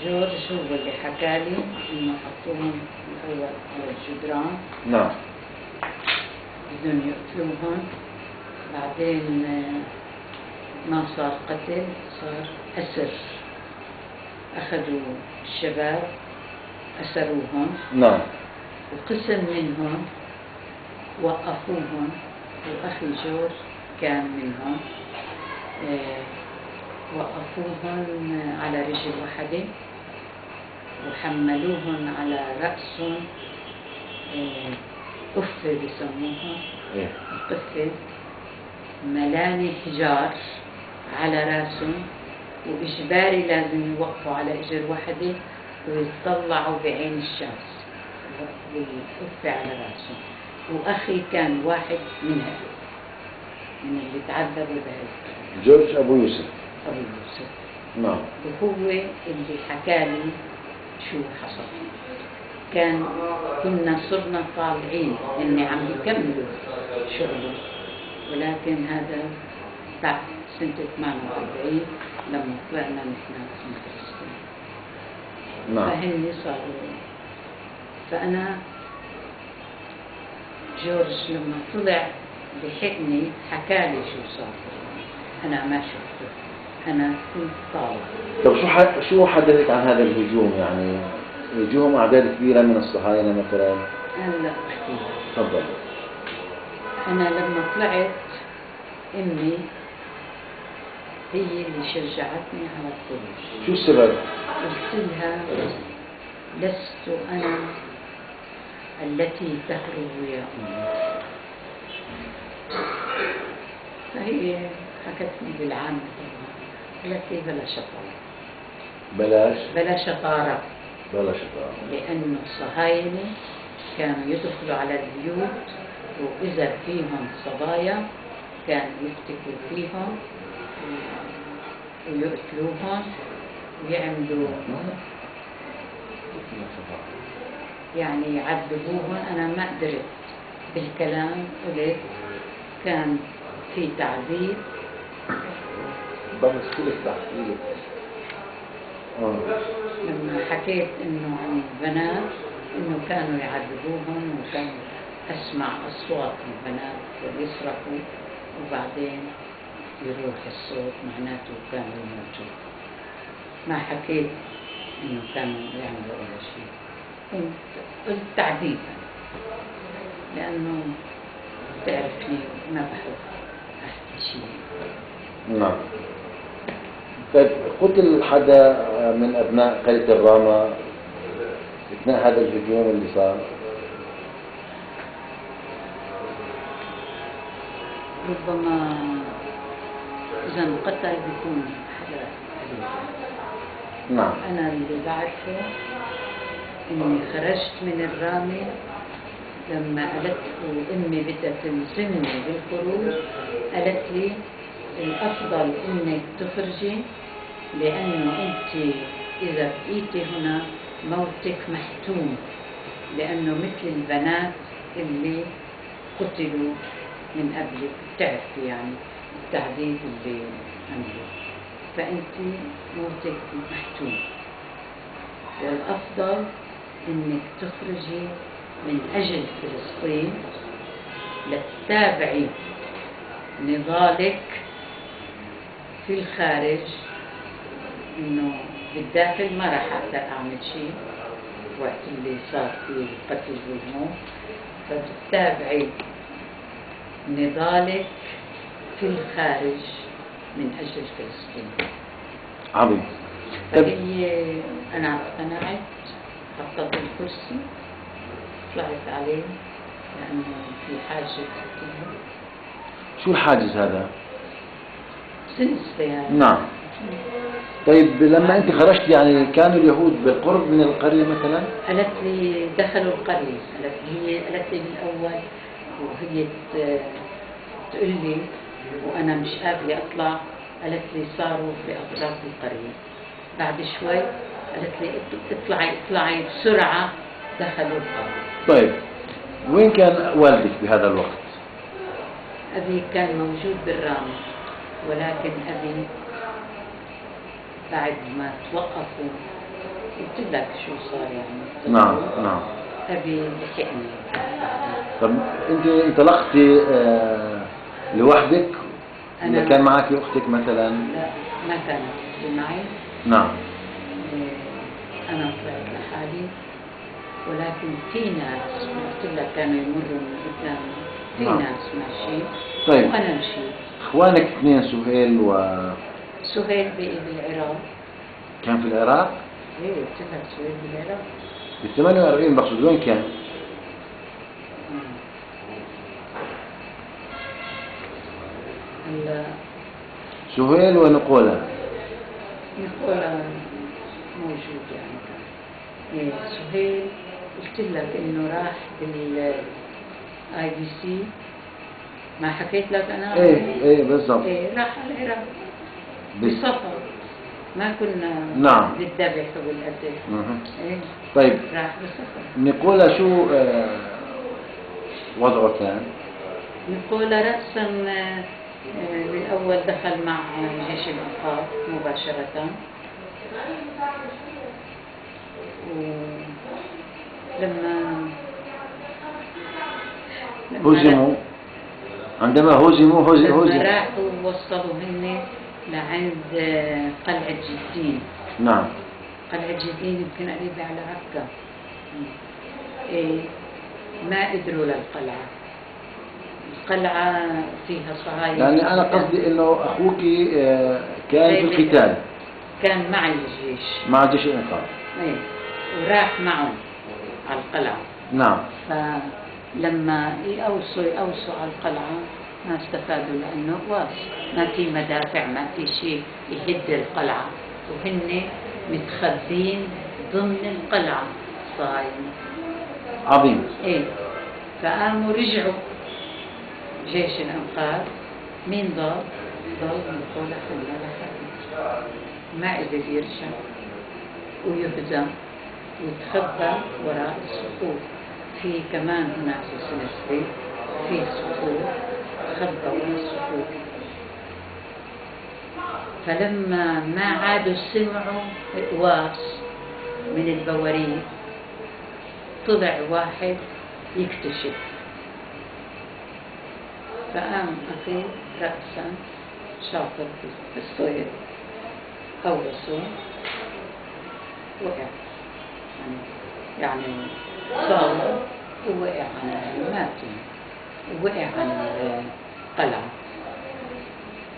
جورج هو اللي حكى لي؟ إنه حطوهم الأول على الجدران. نعم. بدهم يقتلوهم. بعدين آه، ما صار قتل صار أسر. أخذوا الشباب أسروهم. نعم. وقسم منهم وقفوهم. وأخي جورج كان منهم. آه، وقفوهم على رجل واحدة وحملوهم على رأسهم آه، قفة بسموها إيه. القفة ملاني حجار على راسهم وإجباري لازم يوقفوا على إجر واحدة ويطلعوا بعين الشمس. والقفة على راسهم وأخي كان واحد من هذول من اللي تعذبوا بهالطريقة جورج أبو يوسف. أبو يوسف. نعم. وهو اللي حكى لي شو حصل. كان كنا صرنا طالعين إني عم يكملوا شغله ولكن هذا بعد سنة 48 لما طلعنا نحن نعم. فهني صاروا فأنا جورج لما طلع لحقني حكى لي شو صار. أنا ما شفته. أنا كنت طالع. طب شو حد شو حدثك عن هذا الهجوم يعني؟ هجوم أعداد كبيرة من الصهاينة مثلا. هلا بحكي لك. تفضل. أنا لما طلعت أمي هي اللي شجعتني على الخروج شو السبب؟ قلت لها لست أنا التي تهرب يا أمي فهي حكتني بالعامة طبعا قالت لي بلا شطارة. بلاش. بلا شطارة. بلا شطارة. لأنه الصهاينة كانوا يدخلوا على البيوت وإذا فيهم صبايا كانوا يفتكوا فيهم. ويقتلوهم ويعملوا يعني يعذبوهم أنا ما قدرت بالكلام قلت كان في تعذيب. لك آه لما حكيت إنه عن البنات إنه كانوا يعذبوهم وكانوا أسمع أصوات البنات يصرخوا وبعدين يروح الصوت معناته كانوا يموتوا ما حكيت إنه كانوا يعملوا ولا شيء. كنت قلت تعذيبا لأنه بتعرفني ما بحب أحكي شيء. نعم. طيب قتل حدا من أبناء قرية الراما أثناء هذا الهجوم اللي صار؟ ربما إذا انقطع بيكون. نعم أنا اللي بعرفه إني خرجت من الرامي لما قالت أمي بدها تلزمني بالخروج قالت لي الأفضل إنك تخرجي لأنه أنت إذا بقيتي هنا موتك محتوم لأنه مثل البنات اللي قتلوا من قبلك بتعرفي يعني التعذيب اللي عملوا فأنت موتك محتوم. والأفضل إنك تخرجي من أجل فلسطين لتتابعي نضالك في الخارج. إنه بالداخل ما راح أقدر أعمل شيء. وقت اللي صار فيه القتل والهموم فبتتابعي نضالك في الخارج من أجل فلسطين عظيم. فهي أنا اقتنعت حطيت الكرسي طلعت عليه لأنه في حاجة أكتبها شو الحاجز هذا؟ سنسة يعني نعم. طيب لما أنت خرجت يعني كانوا اليهود بالقرب من القرية مثلا؟ قالت لي دخلوا القرية قالت لي هي قالت لي بالأول وهي تقول لي وأنا مش قابلة أطلع. قالت لي صاروا في أطراف القرية. بعد شوي قالت لي اط- اطلعي اطلعي بسرعة. دخلوا القرية طيب وين كان والدك بهذا الوقت؟ أبي كان موجود بالرام ولكن أبي بعد ما توقفوا قلت لك شو صار يعني. نعم نعم. أبي لحقني. طب أنت انطلقتي آه لوحدك؟ أنا- كان معك أختك مثلا؟ لا كانت أختي معي نعم إيه، أنا طلعت لحالي ولكن في ناس قلت لك كانوا يمروا من قدامي في نعم. ناس ماشيين طيب. وأنا مشيت إخوانك اثنين سهيل وكان سهيل بالعراق في العراق؟ إيه قلت لك سهيل بالعراق بال 48 بقصد وين كان؟ هلا سهيل ونقولا نقول موجود يعني إيه سهيل قلت لك إنه راح بالاي بي سي ما حكيت لك أنا؟ إيه إيه بالضبط. إيه راح على العراق. بس بسفر ما كنا نعم. بالذبح والقتل مهم. إيه. طيب. راح بسفر نقولا شو آه، وضعه كان؟ نقول رأسا آه، آه، بالأول دخل مع جيش الأنقاذ مباشرة. ولما لما هزموا. عندما هزموا هزم لما هزم راحوا وصلوا هن لعند قلعة جدين. نعم. قلعة جدين يمكن قريبة على عكا إيه ما قدروا للقلعة. القلعة فيها صهاينة يعني أنا قصدي إنه أخوك آه، كان في القتال. كان مع الجيش. مع جيش الانقاذ إيه. وراح معهم على القلعة. نعم. فلما يأوصوا يأوصوا على القلعة ما استفادوا لأنه واس ما في مدافع ما في شيء يهد القلعة. وهن متخبين ضمن القلعة. صايم. عظيم. إيه. فقاموا رجعوا. جيش الأنقاذ مين ضل؟ ضل حنا لحالنا ما قدر يرجع ويهزم ويتخبى وراء الصخور في كمان هناك سلسلة. في صخور تخبى وراء الصخور فلما ما عادوا سمعوا إقواس من البواريك طلع واحد يكتشف. فقام أخي رأسا شاطر في الصيد قوسه وقع يعني صار ووقع عن مات ووقع عن القلعة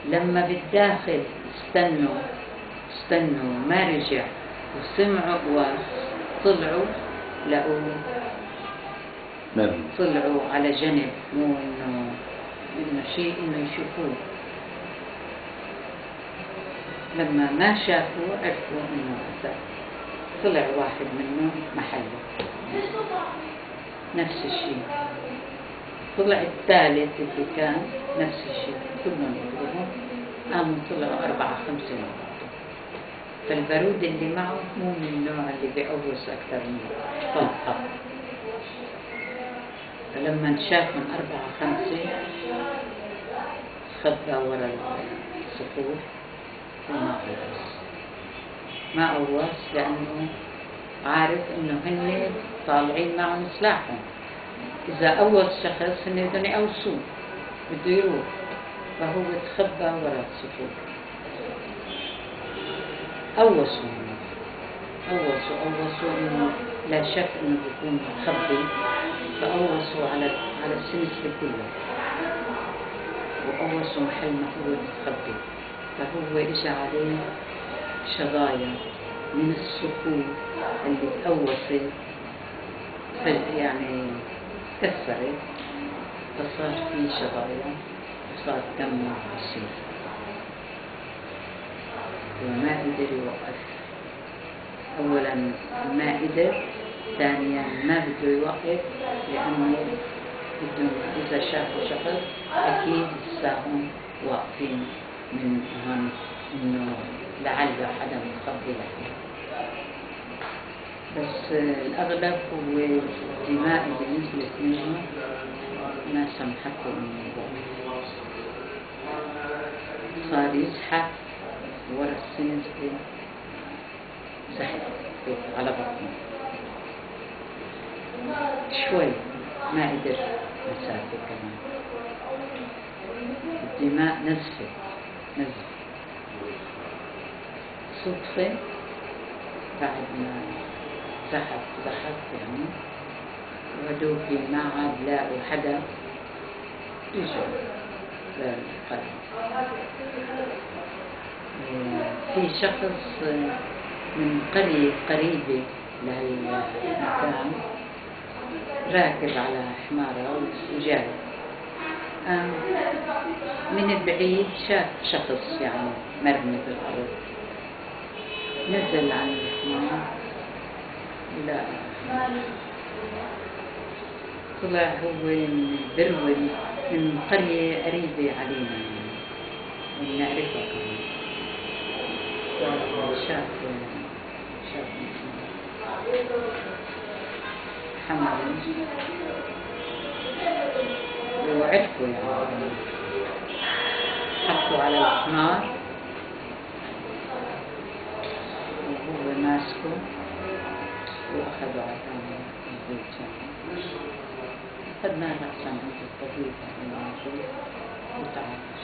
لما بالداخل استنوا استنوا ما رجع وسمعوا وطلعوا لقوا طلعوا على جنب مو انه انه شيء انه يشوفوه لما ما شافوا عرفوا إنه أسد. طلع واحد منهم محله. نفس الشيء. طلع الثالث اللي كان نفس الشيء. كلهم يضربون قاموا طلعوا أربعة خمسة مع بعض فالبارود اللي معه مو من النوع اللي بيقوس أكثر منه طلقة فلما شافهم أربعة خمسة خبى ورا الصفوف وما قوس ما قوس لأنه عارف إنه هن طالعين معهم سلاحهم. إذا قوس شخص هن بدهم يقوسوه بده يروح فهو تخبى ورا الصفوف قوسوا قوسوا قوسوا إنه لا شك إنه بيكون مخبي. فقوسوا على على السلسلة كلها وقوسوا محل ما هو متخبي فهو إجا عليه شظايا من الصفوف اللي تقوست فل- يعني كسرت فصار في شظايا وصار دم يصير وما قدر يوقف. أولا ما قدر ثانيا. ما بده يوقف لأنه بدهم إذا شافوا شخص أكيد لساهم واقفين من هون إنه لعل حدا مخبي لهم بس الأغلب هو الدماء اللي نزلت منه ما سمحته إنه يوقف صار يزحف ورا السنسلة زحف على بطنه. شوي ما قدر مسافة كمان. الدماء نزفت نزفت صدفة بعد ما زحف زحف يعني. ودوكي ما عاد لاقوا حدا للقرية. في شخص من قرية قريبة لهالمكان. راكب على حمارة وجاي. من البعيد شاف شخص يعني مرمي بالأرض نزل عن الحمار لا طلع هو من برول من قرية قريبة علينا. يعني ونعرفها كمان. شاف شاف حمل وعرفوا يعني حطوا على الحمار وهو ماسكه وأخذوا عطاني البيت أخذنا رأسا عند الطبيب موجود وتعالج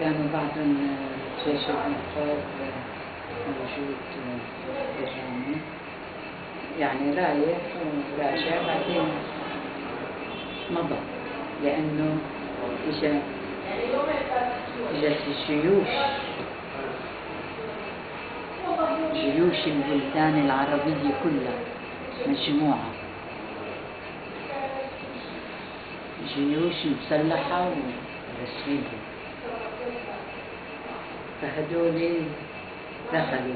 كانوا بعضهم جيش الإنقاذ موجود بالرامي يعني رايح وراجع بعدين مضى لأنه إجا إجت الجيوش جيوش البلدان العربية كلها مجموعة جيوش مسلحة ورسمية فهدول دخلوا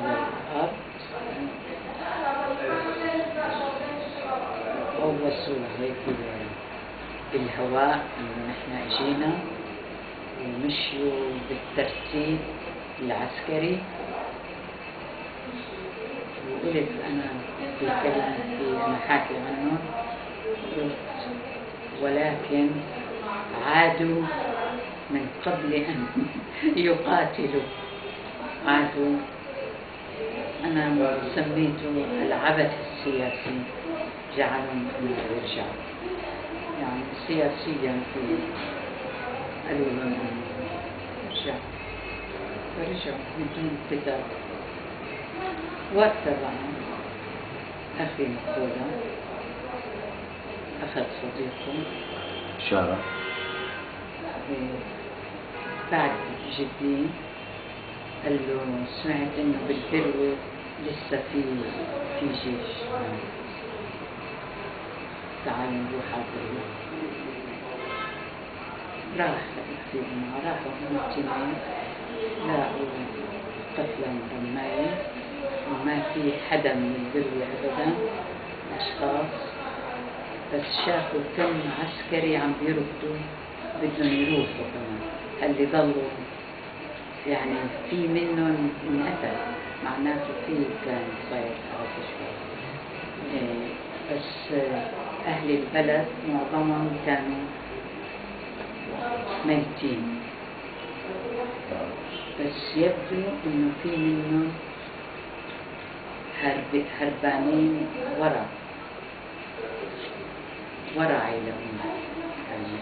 الأرض غوصوا هيك بالهواء إنه نحن إجينا ومشوا بالترتيب العسكري. وقلت أنا في كلمتي أنا حاكي عنه ولكن عادوا من قبل أن يقاتلوا. عادوا. أنا سميته العبث السياسي جعلهم أن يرجعوا يعني سياسيا في قالوا لهم أن يرجعوا فرجعوا بدون قتال. وقت طبعا أخي مقولة أخذ صديقه شارع بعد جدي قال له سمعت إنه بالبروة لسه في في جيش. تعال نروح على البروة راح كثير معه راحوا هم التنين لاقوا قتلى مرمية وما في حدا من البروة أبدا. أشخاص. بس شافوا كم عسكري عم بيركضوا بدهم يروحوا كمان اللي ضلوا يعني في منهم انقتل معناته في كان صاير حركة شوي. إيه، بس أهل البلد معظمهم كانوا ميتين. بس يبدو إنه في منهم هرب هربانين ورا. ورا عيلهم يعني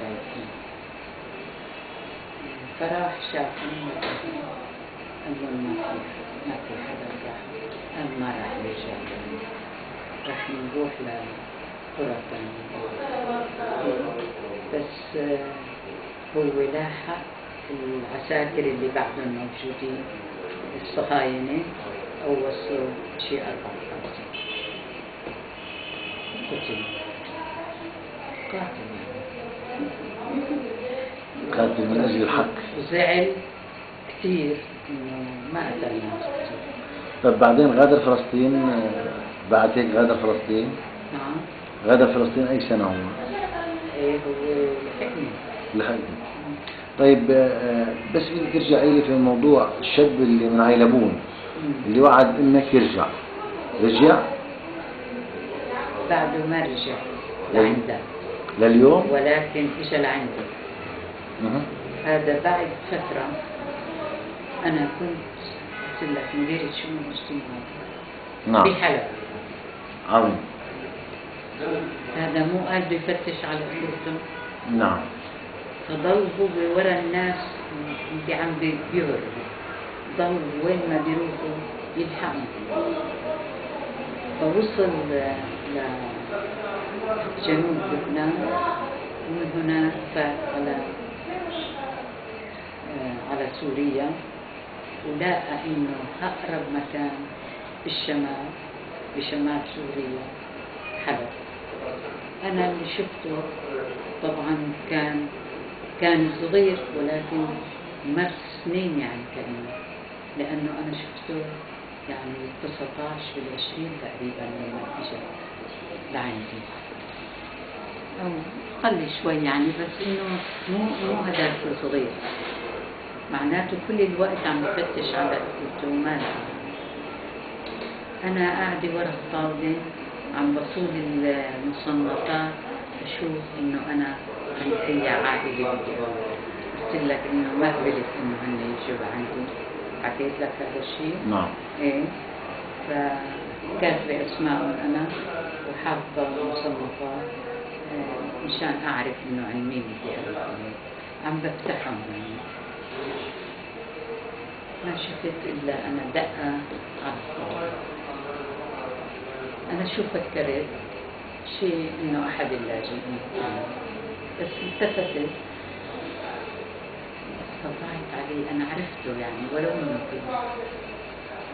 فراح شافهم قال لهم ما في ما في حدا راح قال ما راح نرجع راح نروح لقرى ثانية بس آه، هو لاحق العساكر اللي بعدهم موجودين الصهاينة أو وصلوا شيء أربعة خمسة قتل قاتل يعني قاتل من أجل الحق. وزعل كثير ما قتل ناس كثير طب بعدين غادر فلسطين آه، بعد هيك غادر فلسطين. نعم. غادر فلسطين أي سنة هو؟ إيه هو لحقني لحد طيب آه، بس بدي ترجعي لي في الموضوع الشاب اللي من عيلبون. اللي وعد إنك يرجع. رجع؟ بعده ما رجع. لعندك لليوم؟ ولكن اجى لعندي. هذا بعد فترة أنا كنت قلت لك مديرة شؤون الاجتماع نعم. بحلب. عظيم. هذا مو قال بفتش على الأردن. نعم. فضل هو ورا الناس اللي عم بي- بيهربوا ضل وين ما بيروحوا يلحقهم فوصل لجنوب لبنان. ومن هنا فات على على سوريا. ولقى إنه أقرب مكان بالشمال بشمال سوريا. حلب أنا اللي شفته طبعا كان كان صغير ولكن مر سنين يعني كلمة لأنه أنا شفته يعني 19 بالعشرين تقريبا لما اجى لعندي أو قل شوي يعني بس إنه مو مو هذاك صغير. معناته كل الوقت عم بفتش على لقى. أنا قاعدة ورا الطاولة عم بصول المصنفات أشوف إنه أنا أي عائلة قلت لك إنه ما قبلت إنه هن يجوا لعندي حكيت لك هذا الشيء؟ نعم. إيه. فكاتبة أسمائهم أنا وحافظة المصنفات آه، مشان أعرف إنه عن مين بدي عم بفتحهم. يعني ما شفت إلا أنا دقة. على الصوت أنا شو فكرت؟ شيء إنه أحد اللاجئين. بس التفتت استطعت عليه أنا عرفته يعني ولو كده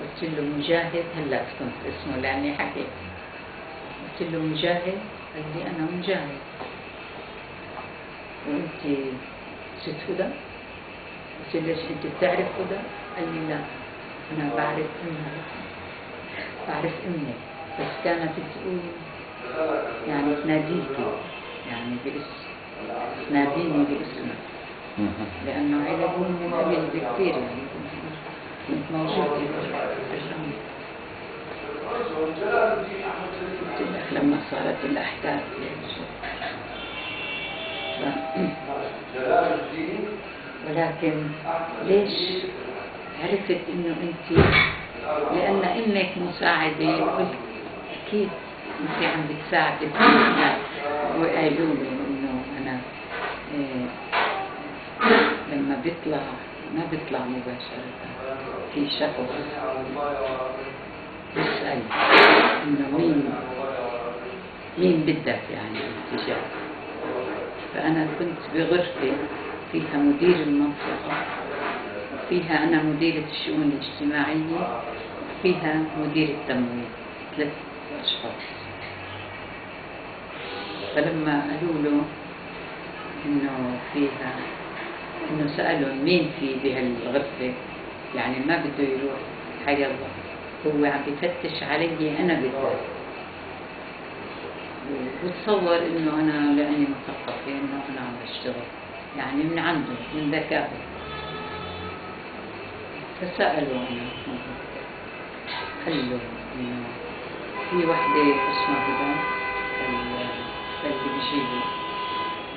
قلت له مجاهد هلا كنت اسمه لأني حكيت. قلت له مجاهد؟ قال لي أنا مجاهد. وأنت ست هدى؟ قلت له ليش أنت بتعرف هدى قال لي لا أنا بعرف أمها بعرف أمي بس كانت تقول يعني تناديكي يعني باسم. تناديني باسمك. مه. لأنه عيلبون من قبل بكثير يعني كنت موجودة قلت لك لما صارت الأحداث. ف- ولكن ليش عرفت إنه أنت؟ لأن أمك مساعدة أكيد انت عم بتساعدي وقالوا لي إنه أنا إيه لما بيطلع ما بيطلع مباشرة. في شخص بيسأل إنه مين مين بدك يعني؟ انت جاي فأنا كنت بغرفة فيها مدير المنطقة وفيها أنا مديرة الشؤون الاجتماعية وفيها مدير التمويل. ثلاث أشخاص. فلما قالوا له إنه فيها إنه سألوا مين في بهالغرفة؟ يعني ما بده يروح. حي الله. هو عم بفتش علي أنا بالذات وتصور إنه أنا لأني مثقفة إنه أنا عم بشتغل. يعني من عنده من ذكائه. فسألوا أنا. قال له إنه في وحدة اسمها هدى اللي بيجيبه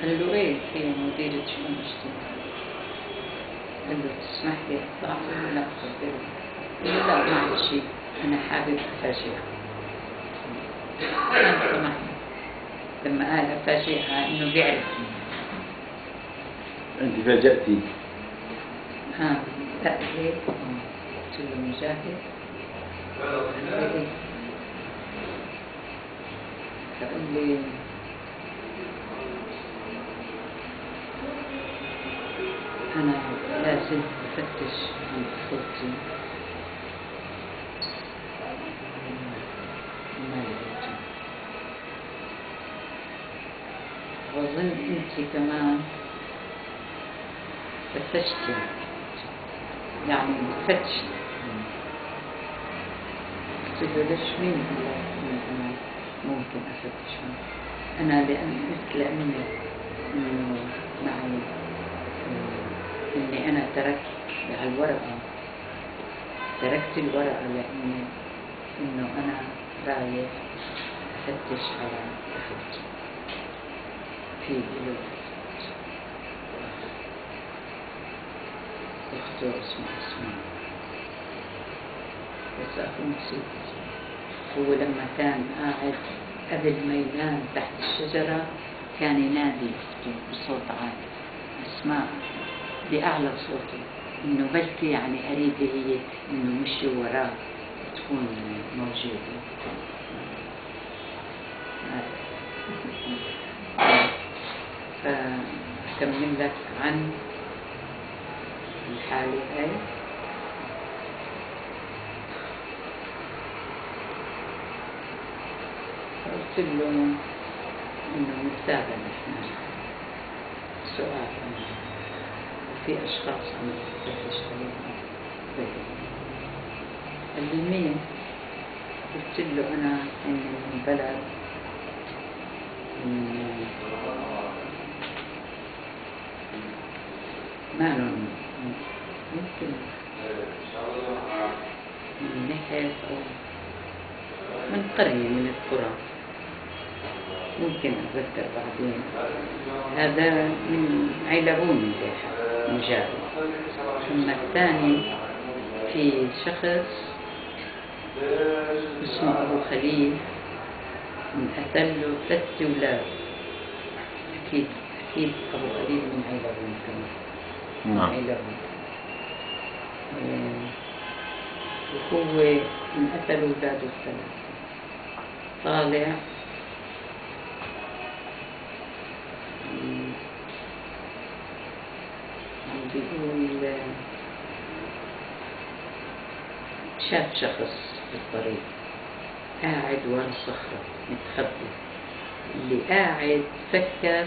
قال له إيه؟ هي مديرة شؤون اجتماعية قال له تسمح لي اطلع له لا خبرني قال له لا معلش أنا حابب أفاجئها. كان سمح لي لما قال أفاجئها إنه بيعرفني أنت فاجأتي ها لا مجاهد. لي أنا لازم أفتش عن طفولتي وأظن أنت كمان فتشتي يعني فتشت قلت له ليش مين أنا ممكن أفتش أنا لأن قلت لأمي إنه معي. إني أنا تركت على الورقة تركت الورقة لأني إنه أنا رايح أفتش على أختي في بلوغ أخته اسمها اسماء بس أخو نسيت هو لما كان قاعد قبل ما ينام تحت الشجرة كان ينادي بصوت عالي أسماء بأعلى صوته إنه بلكي يعني قريبة هي إنه مشي وراه تكون موجودة. فأكمل لك عن الحالة هاي قلت له إنه نتابع نحن سؤال. في أشخاص عم تفتش عليهم قال لي مين؟ قلت له إني من بلد من ما لهم ممكن. من نحس أو من قرية من القرى. ممكن أتذكر بعدين هذا من عيلبون مجاهد ثم الثاني في شخص اسمه أبو خليل انقتل له ثلاث أولاد أكيد أكيد أبو خليل من عيلبون كمان. من نعم. عيلبون وهو انقتل أولاده الثلاثة طالع. بيقول شاف شخص بالطريق قاعد ورا صخرة متخبي. اللي قاعد فكر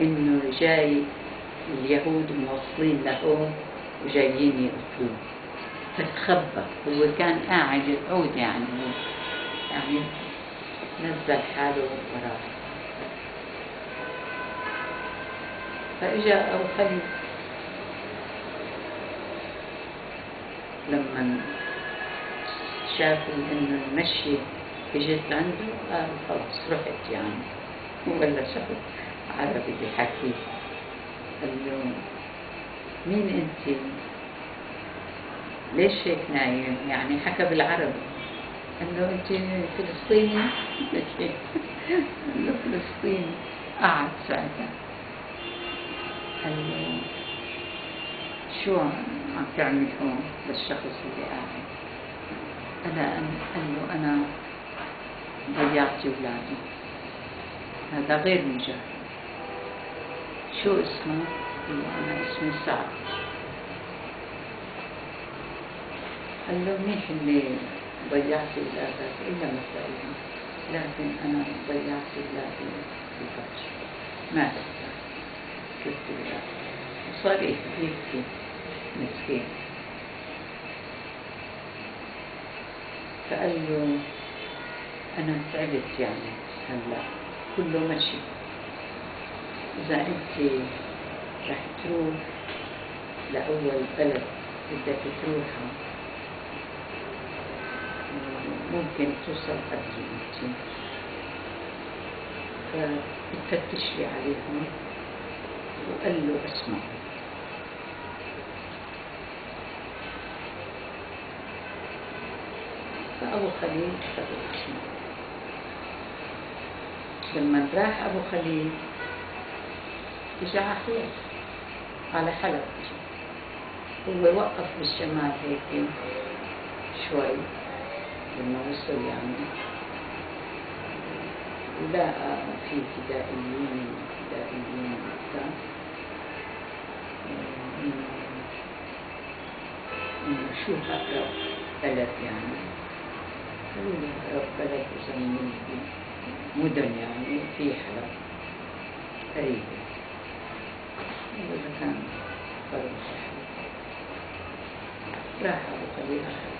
إنه جاي اليهود موصلين لهون وجايين يقتلوه فتخبى هو كان قاعد يقعد يعني. يعني نزل حاله وراء فإجا أبو خليل. لما شافوا إنه المشي إجت عنده قال خلاص رحت يعني. ولا شافوا عربي بحكي له مين أنت؟ ليش هيك نايم؟ يعني حكى بالعربي له أنت فلسطيني؟ له فلسطيني قعد ساعتها قال له شو عم تعمل هون للشخص اللي قاعد؟ قال قال له أنا ضيعت أولادي هذا غير مجاهد شو اسمه؟ أنا اسمي سعد. قال له منيح اللي ضيعت أولادك إلا مسائلهم لكن أنا ضيعت أولادي بالفجر ما تقدر شفت أولادي وصار يبكي مسكين. فقال له أنا تعبت يعني هلأ. كله مشي. إذا أنت رح تروح لأول بلد بدك تروحها. ممكن توصل قدري أنت فبتفتش لي عليهم وقال له اسمع فأبو خليل كتب اسمه لما راح أبو خليل على خير على حلب هو وقف بالشمال هيك شوي لما وصل يعني. ولقى في فدائيين فدائيين وقتها إنه إنه شو أقرب بلد يعني؟ قالوا أقرب بلد من مدن يعني في حلب قريبة. وإذا كان حلب راح خليل أخذ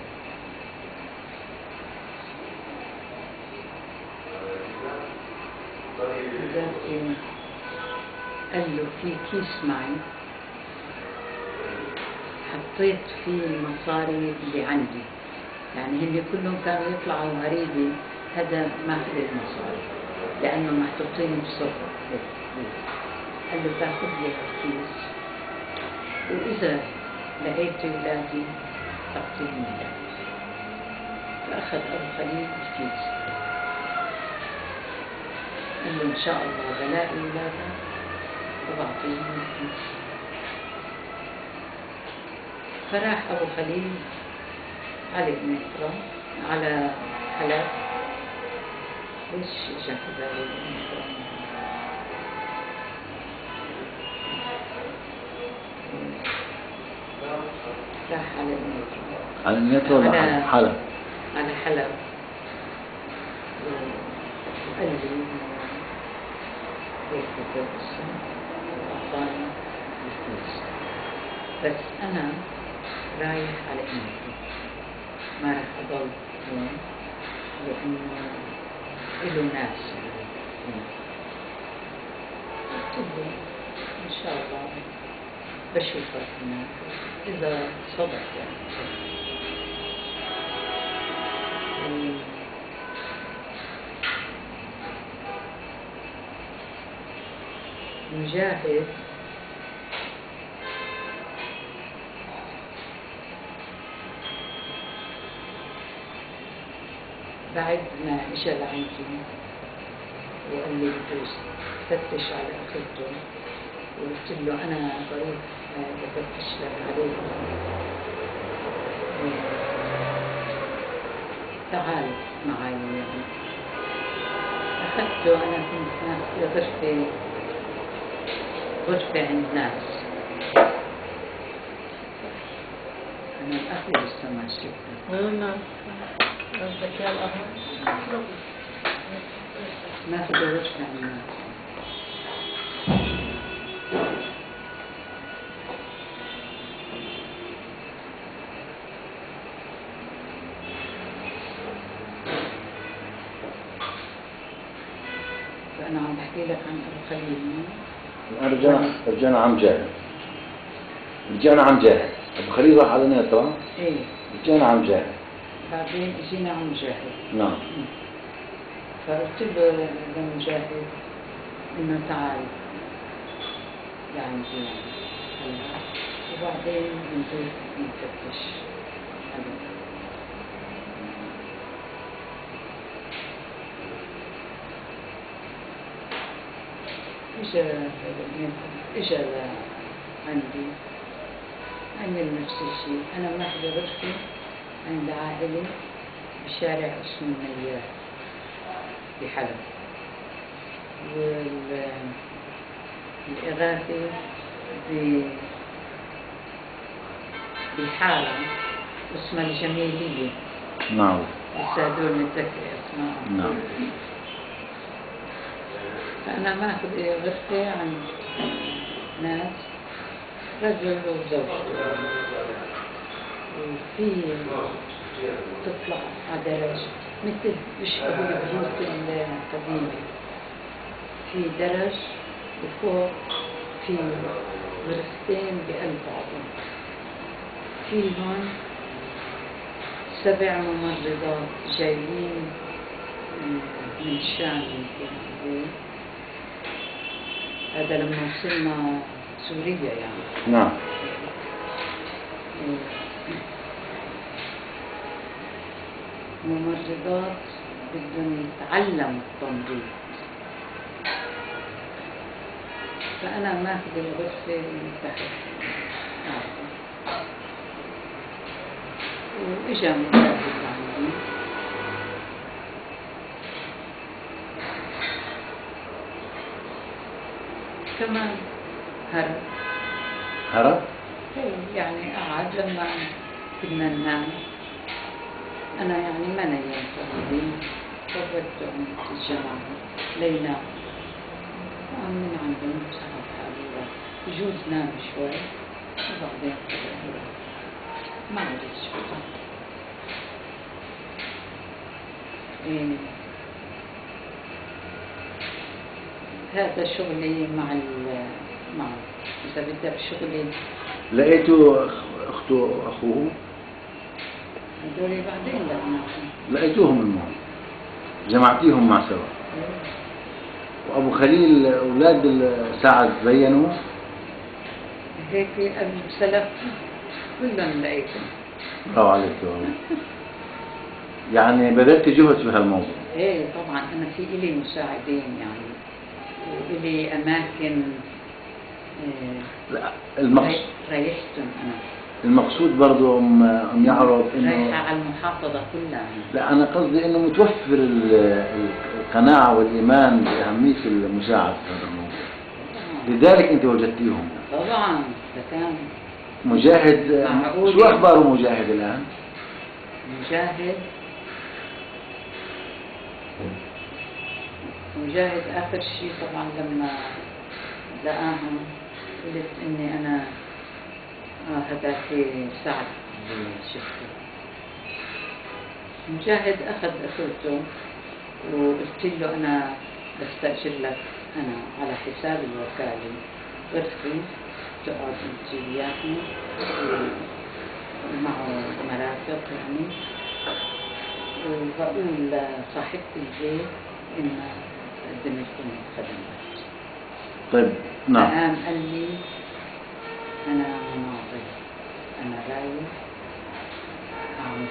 لكن قال له في كيس معي حطيت فيه المصاري اللي عندي يعني هن كلهم كانوا يطلعوا غريبة هذا ما في المصاري لأنه محطوطين بصفر لي الكيس وإذا لقيت أولادي أعطيهم إياه فأخذ أبو خليل الكيس قال له إن شاء الله بلاقي أولادك وبعطيهم الكيس فراح أبو خليل على المترو على حلب ليش اجى في على المترو ولا على- حلب على حلب بس أنا رايح على ما راح أضل هون لأنه إله ناس إن شاء الله بشوفك هناك إذا صدق يعني. مجاهد بعد ما اجى لعندي وقال لي بده فتش على اخته وقلت له أنا بروح آه، بفتش لك عليه. تعال معي يعني أخذته أنا كنت في غرفة غرفة عند ناس. أنا لسه ما شفته قلنا قصدك يا القهوة ما في غرفة عند ناس. الآن رجعنا رجعنا عم جاهد رجعنا عم جاهد أبو خليل راح على المترو إيه. رجعنا عم جاهد بعدين اجينا عم مجاهد نعم. فقلت له لمجاهد إنه تعال. لعندي وبعدين بنروح نفتش عليه اجا اجا لعندي عمل نفس الشيء. أنا ماخذه غرفه عند عائلة بشارع اسمه مليار بحلب والإغاثة ب- بحالة اسمها الجميلية. نعم. بس هدول نتذكر أسمائهم نعم. فأنا ماخذ غرفة عن ناس. رجل وزوجته وفي تطلع على درج مثل بيشبهوا البيوت القديمة في درج وفوق في غرفتين بقلب بعضهم. فيهم سبع ممرضات جايين من الشام يمكن هذا لما وصلنا سوريا يعني. نعم. ممرضات بدهم يتعلموا التمريض فأنا ماخذ الغرفة من تحت قاعدة. وإجا مدرب عندي كمان هرب. هرب؟ يعني قعد لما كنا ننام. أنا يعني ما نيمت فرجت عند الجماعة لينام قام من عندهم سحب حالي يجوز نام شوي. وبعدين. ما عرفت شو. صار. إيه. هذا شغلي مع ال مع إذا بدك شغلي لقيتوا أخ- أخته أخوه. هذول بعدين لقيتوهم المهم جمعتيهم مع سوا. وأبو خليل أولاد سعد زينوا هيك قبل سلف كلهم لقيتهم. برافو عليك والله يعني بذلت جهد في هالموضوع. إيه طبعا أنا في إلي مساعدين يعني. والي أماكن آه، لا المقصود ري- ريحتهم أنا المقصود برضه أم أم يعرف رايحه إنه على المحافظة كلها. لا أنا قصدي إنه متوفر ال- ال- القناعة والإيمان بأهمية المساعدة في هذا الموضوع لذلك أنت وجدتيهم طبعا ده كان مجاهد. شو أخباره مجاهد الآن؟ مجاهد مجاهد آخر شيء طبعا لما لقاهم قلت أنا آه هذاك سعد. شفته مجاهد أخذ أخوته وقلت له أنا بستأجر لك أنا على حساب الوكالة. غرفة تقعد أنت وياهم ومعه مرافق يعني. وبقول لصاحبة البيت إن لكم خدمات طيب نعم. فقام قال لي أنا مناضل أنا رايح أعمل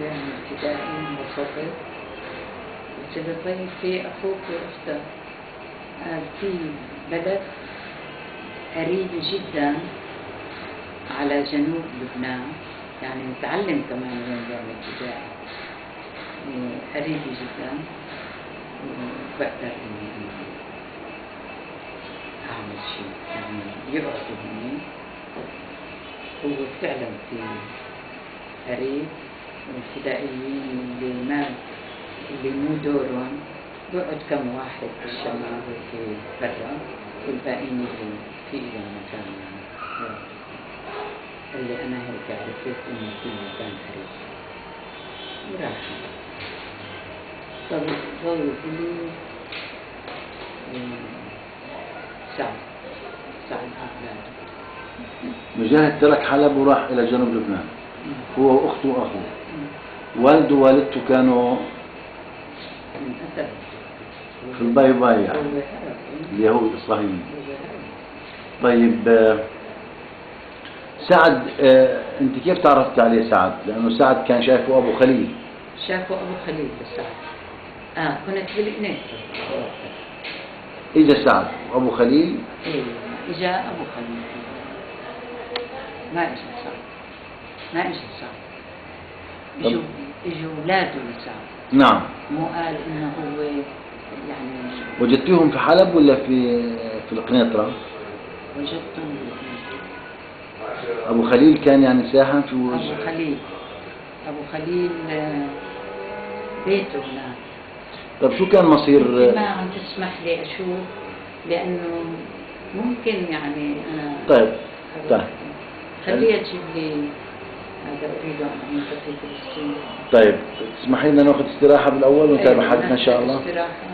بيعمل فدائي انبسطت قلت له طيب في أخوك وأختك في بلد قريبة جدا على جنوب لبنان. يعني متعلم كمان بيعمل فدائي إيه، قريبة جدا. وبقدر إني أنا أعمل شيء. يعني يقعدوا هني هو فعلا في قريب. والفدائيين اللي ما اللي مو دورهم. بقعد كم واحد بالشمال هيك برا. والباقيين اللي في لهم مكان. يعني اللي أنا هيك عرفت إنه في مكان قريب وراح طب ضل لي سعد سعد أولاد مجاهد ترك حلب وراح إلى جنوب لبنان. هو وأخته وأخوه. والده ووالدته كانوا في الباي باي يعني اليهود الصهيونيين. هو هرب طيب آه، سعد آه، انت كيف تعرفت عليه سعد؟ لأنه سعد كان شايفه أبو خليل. شافوا أبو خليل لسعد آه كنت بالإناث اجى سعد وابو خليل. إيه إجا أبو خليل. ما إجا سعد. ما إجا سعد. اجوا اجوا اولاده لسعد نعم. مو قال إنه هو يعني وجدتيهم في حلب ولا في في القنيطرة؟ وجدتهم أبو خليل كان يعني ساهم في أبو وجه. خليل. أبو خليل آه، بيته هناك. طيب شو كان مصير؟ ما عم تسمح لي أشوف لأنه ممكن يعني أنا طيب طيب. خليها تجيب لي هذا انت في فلسطين طيب تسمحي لنا ناخذ استراحة بالأول ونتابع أيوة، حديثنا إن شاء الله؟ استراحة.